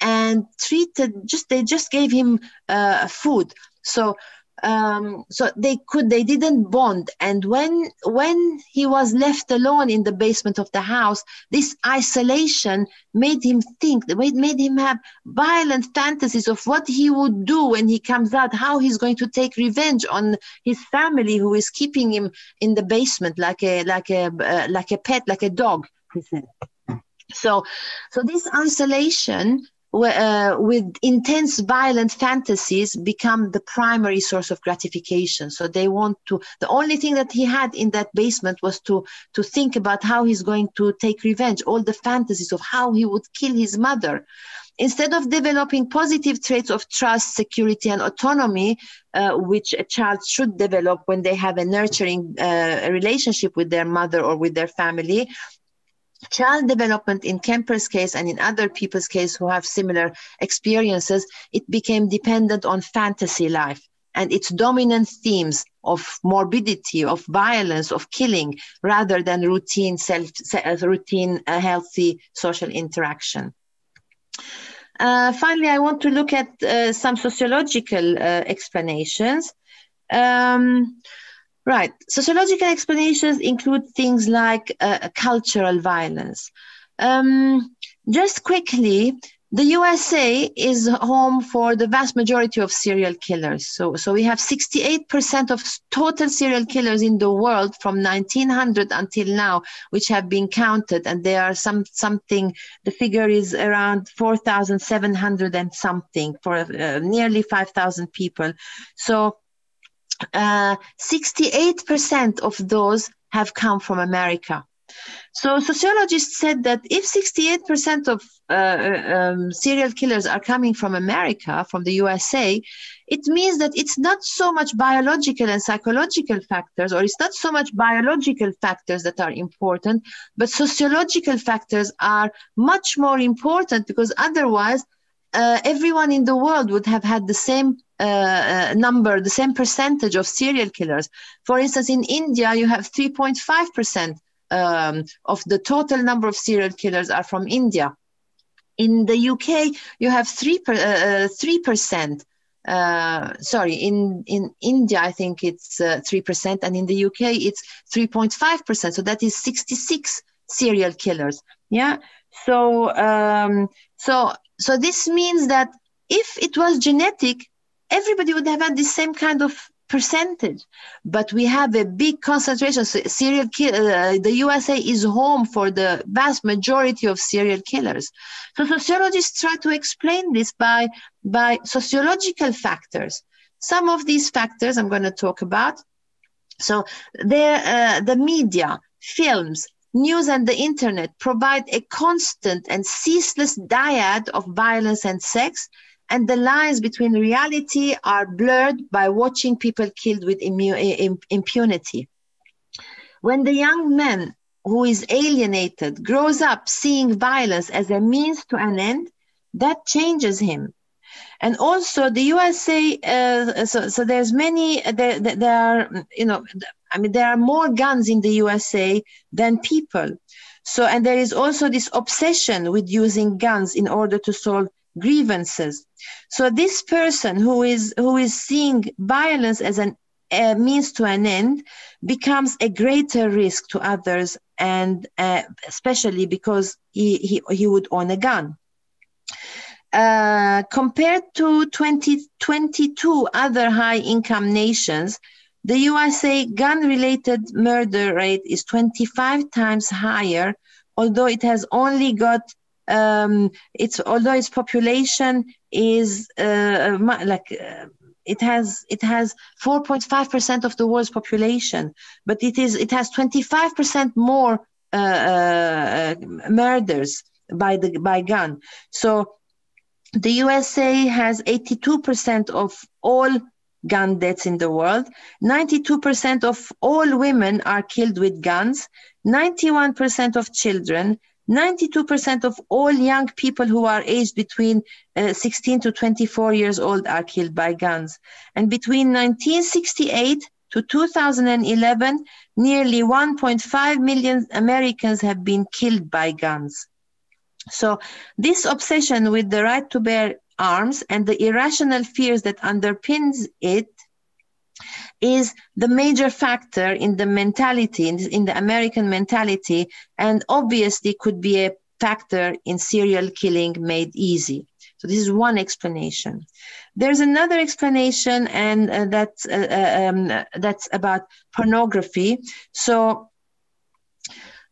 B: and treated just they just gave him uh, food. So um, so they could they didn't bond. And when when he was left alone in the basement of the house this isolation made him think made, made him have violent fantasies of what he would do when he comes out how he's going to take revenge on his family who is keeping him in the basement like a like a uh, like a pet like a dog he said. So so this isolation uh, with intense violent fantasies become the primary source of gratification. So they want to the only thing that he had in that basement was to to think about how he's going to take revenge all the fantasies of how he would kill his mother. Instead of developing positive traits of trust security and autonomy uh, which a child should develop when they have a nurturing uh, relationship with their mother or with their family child development in Kemper's case and in other people's case who have similar experiences, it became dependent on fantasy life and its dominant themes of morbidity, of violence, of killing, rather than routine self, uh, routine uh, healthy social interaction. Uh, finally, I want to look at uh, some sociological uh, explanations. Um, Right. Sociological explanations include things like uh, cultural violence. Um, just quickly, the USA is home for the vast majority of serial killers. So, so we have 68% of total serial killers in the world from 1900 until now, which have been counted, and there are some something. The figure is around 4,700 and something for uh, nearly 5,000 people. So 68% uh, of those have come from America. So sociologists said that if 68% of uh, uh, um, serial killers are coming from America, from the USA, it means that it's not so much biological and psychological factors, or it's not so much biological factors that are important, but sociological factors are much more important because otherwise uh, everyone in the world would have had the same uh, uh, number, the same percentage of serial killers. For instance, in India, you have 3.5% um, of the total number of serial killers are from India. In the UK, you have 3 per, uh, 3%. Uh, uh, sorry, in, in India, I think it's 3%, and in the UK, it's 3.5%. So that is 66 serial killers. Yeah. So, um, so so this means that if it was genetic, everybody would have had the same kind of percentage. But we have a big concentration. So serial kill, uh, the USA is home for the vast majority of serial killers. So sociologists try to explain this by by sociological factors. Some of these factors I'm going to talk about. So uh, the media, films, news and the internet provide a constant and ceaseless dyad of violence and sex, and the lines between reality are blurred by watching people killed with impunity. When the young man who is alienated grows up seeing violence as a means to an end, that changes him. And also the USA, uh, so, so there's many, there, there are, you know, I mean, there are more guns in the USA than people. So, and there is also this obsession with using guns in order to solve grievances. So, this person who is who is seeing violence as an a means to an end becomes a greater risk to others, and uh, especially because he, he he would own a gun. Uh, compared to 2022 other high income nations, the USA gun related murder rate is 25 times higher, although it has only got um, its although its population is uh, like uh, it has it has 4.5% of the world's population, but it is it has 25% more uh, uh, murders by the by gun. So the USA has 82% of all gun deaths in the world. 92% of all women are killed with guns. 91% of children. 92% of all young people who are aged between uh, 16 to 24 years old are killed by guns. And between 1968 to 2011, nearly 1.5 million Americans have been killed by guns. So, this obsession with the right to bear arms and the irrational fears that underpins it is the major factor in the mentality, in, the American mentality, and obviously could be a factor in serial killing made easy. So this is one explanation. There's another explanation, and uh, that's uh, uh um, that's about pornography. So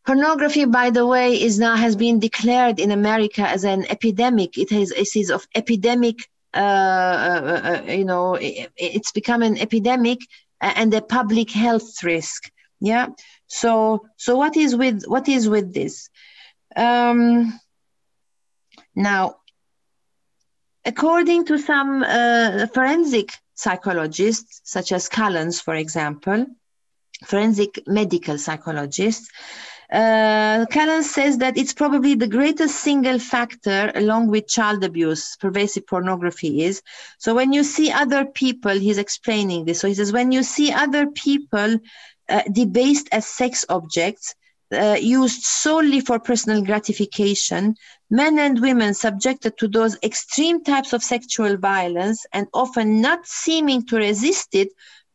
B: pornography, by the way, is now has been declared in America as an epidemic. It has it is of epidemic you know, it, it's become an epidemic and a public health risk. Yeah. So, so what is with what is with this? Um, now, according to some uh, forensic psychologists, such as Collins, for example, forensic medical psychologists, uh, Callan says that it's probably the greatest single factor, along with child abuse, pervasive pornography is. So when you see other people, he's explaining this. So he says, when you see other people uh, debased as sex objects, uh, used solely for personal gratification, men and women subjected to those extreme types of sexual violence and often not seeming to resist it,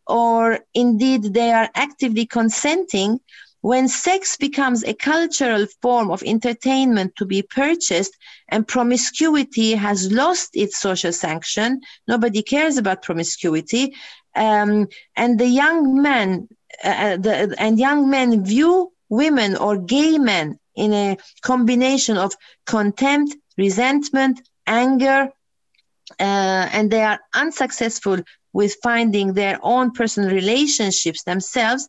B: or indeed they are actively consenting, when sex becomes a cultural form of entertainment to be purchased and promiscuity has lost its social sanction, nobody cares about promiscuity, um, and the young men uh, uh, the, and young men view women or gay men in a combination of contempt, resentment, anger, uh, and they are unsuccessful with finding their own personal relationships themselves,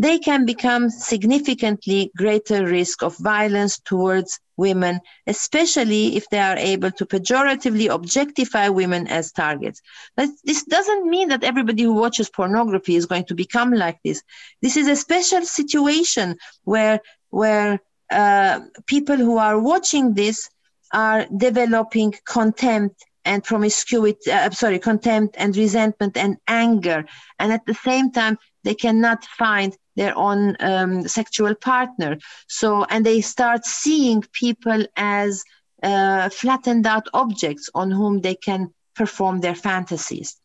B: they can become significantly greater risk of violence towards women, especially if they are able to pejoratively objectify women as targets. But this doesn't mean that everybody who watches pornography is going to become like this. This is a special situation where where uh, people who are watching this are developing contempt and promiscuity, uh, sorry, contempt and resentment and anger. And at the same time, they cannot find their own um, sexual partner. So, and they start seeing people as uh, flattened out objects on whom they can perform their fantasies.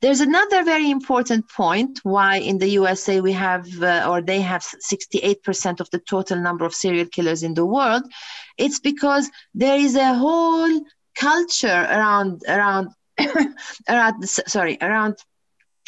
B: There's another very important point why in the USA we have, uh, or they have 68% of the total number of serial killers in the world. It's because there is a whole culture around, around, around, sorry, around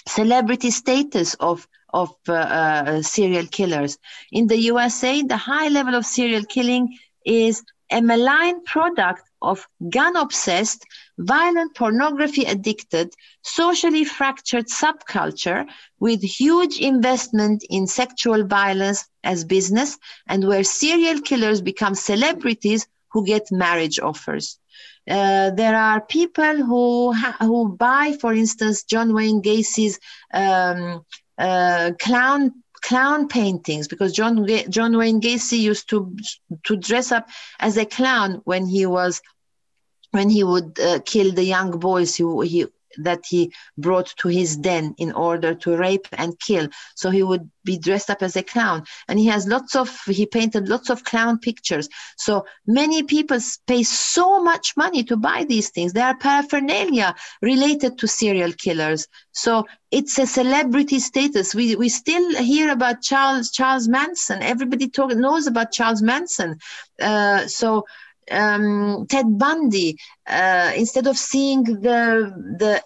B: celebrity status of of uh, uh, serial killers. In the USA, the high level of serial killing is a malign product of gun obsessed, violent pornography addicted, socially fractured subculture with huge investment in sexual violence as business, and where serial killers become celebrities who get marriage offers. Uh, there are people who ha- who buy, for instance, John Wayne Gacy's um, uh, clown clown paintings because John John Wayne Gacy used to to dress up as a clown when he was when he would uh, kill the young boys who he that he brought to his den in order to rape and kill. So he would be dressed up as a clown. And he has lots of, he painted lots of clown pictures. So many people pay so much money to buy these things. They are paraphernalia related to serial killers. So it's a celebrity status. We, we still hear about Charles, Charles Manson. Everybody talk, knows about Charles Manson. Uh, so um, Ted Bundy, uh, instead of seeing the the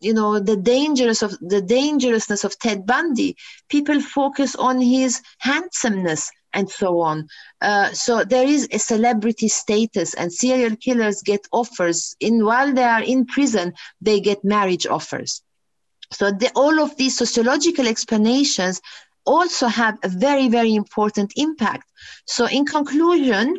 B: you know the dangerous of the dangerousness of Ted Bundy, people focus on his handsomeness and so on. Uh, so there is a celebrity status, and serial killers get offers. In while they are in prison, they get marriage offers. So the, all of these sociological explanations also have a very, very important impact. So in conclusion,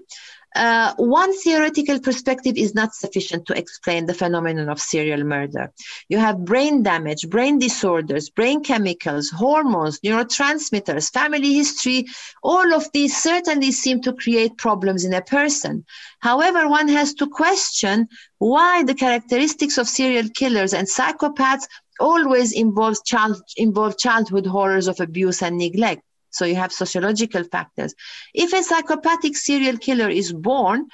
B: uh, one theoretical perspective is not sufficient to explain the phenomenon of serial murder. You have brain damage, brain disorders, brain chemicals, hormones, neurotransmitters, family history. All of these certainly seem to create problems in a person. However, one has to question why the characteristics of serial killers and psychopaths always involve, child, involve childhood horrors of abuse and neglect. So you have sociological factors. If a psychopathic serial killer is born,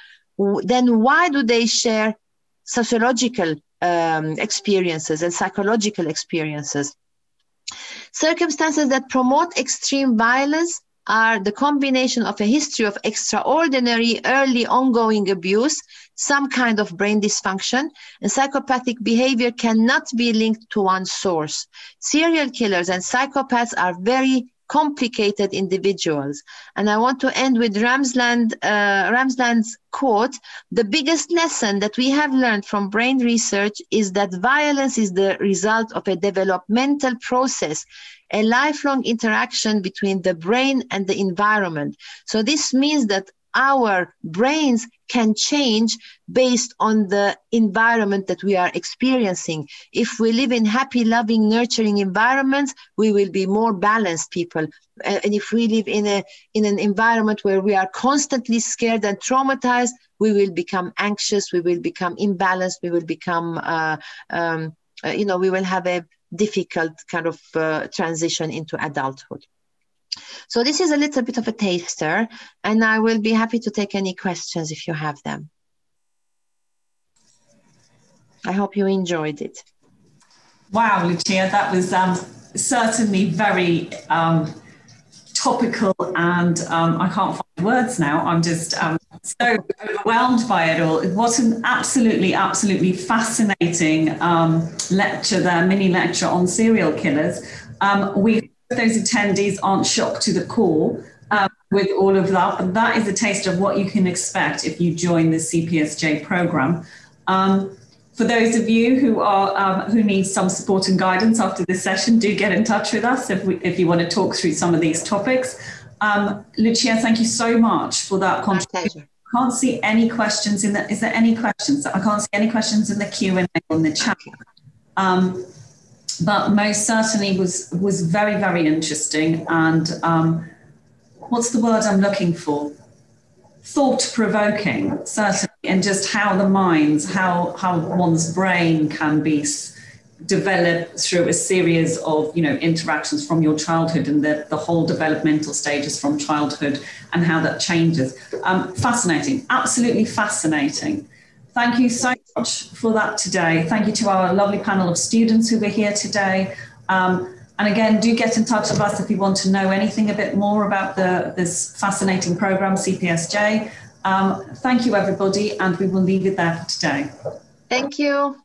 B: then why do they share sociological um, experiences and psychological experiences? Circumstances that promote extreme violence are the combination of a history of extraordinary early ongoing abuse, some kind of brain dysfunction, and psychopathic behavior cannot be linked to one source. Serial killers and psychopaths are very complicated individuals. And I want to end with Ramsland, uh, Ramsland's quote The biggest lesson that we have learned from brain research is that violence is the result of a developmental process, a lifelong interaction between the brain and the environment. So this means that our brains can change based on the environment that we are experiencing. If we live in happy, loving, nurturing environments, we will be more balanced people. And if we live in a in an environment where we are constantly scared and traumatized, we will become anxious. We will become imbalanced. We will become, uh, um, uh, you know, we will have a difficult kind of uh, transition into adulthood. So this is a little bit of a taster, and I will be happy to take any questions if you have them. I hope you enjoyed it.
A: Wow, Lucia, that was um, certainly very um, topical, and um, I can't find words now. I'm just um, so overwhelmed by it all. What an absolutely, absolutely fascinating um, lecture there, mini lecture on serial killers. Um, we those attendees aren't shocked to the core um, with all of that, but that is a taste of what you can expect if you join the CPSJ program. Um, for those of you who are um, who need some support and guidance after this session, do get in touch with us if, we, if you want to talk through some of these topics. Um, Lucia, thank you so much for that contribution. I can't see any questions in the. Is there any questions? I can't see any questions in the Q and A on the chat. Um, but most certainly was was very very interesting and um, what's the word I'm looking for? Thought provoking, certainly, and just how the minds, how how one's brain can be developed through a series of you know interactions from your childhood and the, the whole developmental stages from childhood and how that changes. Um, fascinating, absolutely fascinating. Thank you so much for that today. Thank you to our lovely panel of students who were here today. Um, and again, do get in touch with us if you want to know anything a bit more about the, this fascinating program, CPSJ. Um, thank you, everybody, and we will leave it there for today.
B: Thank you.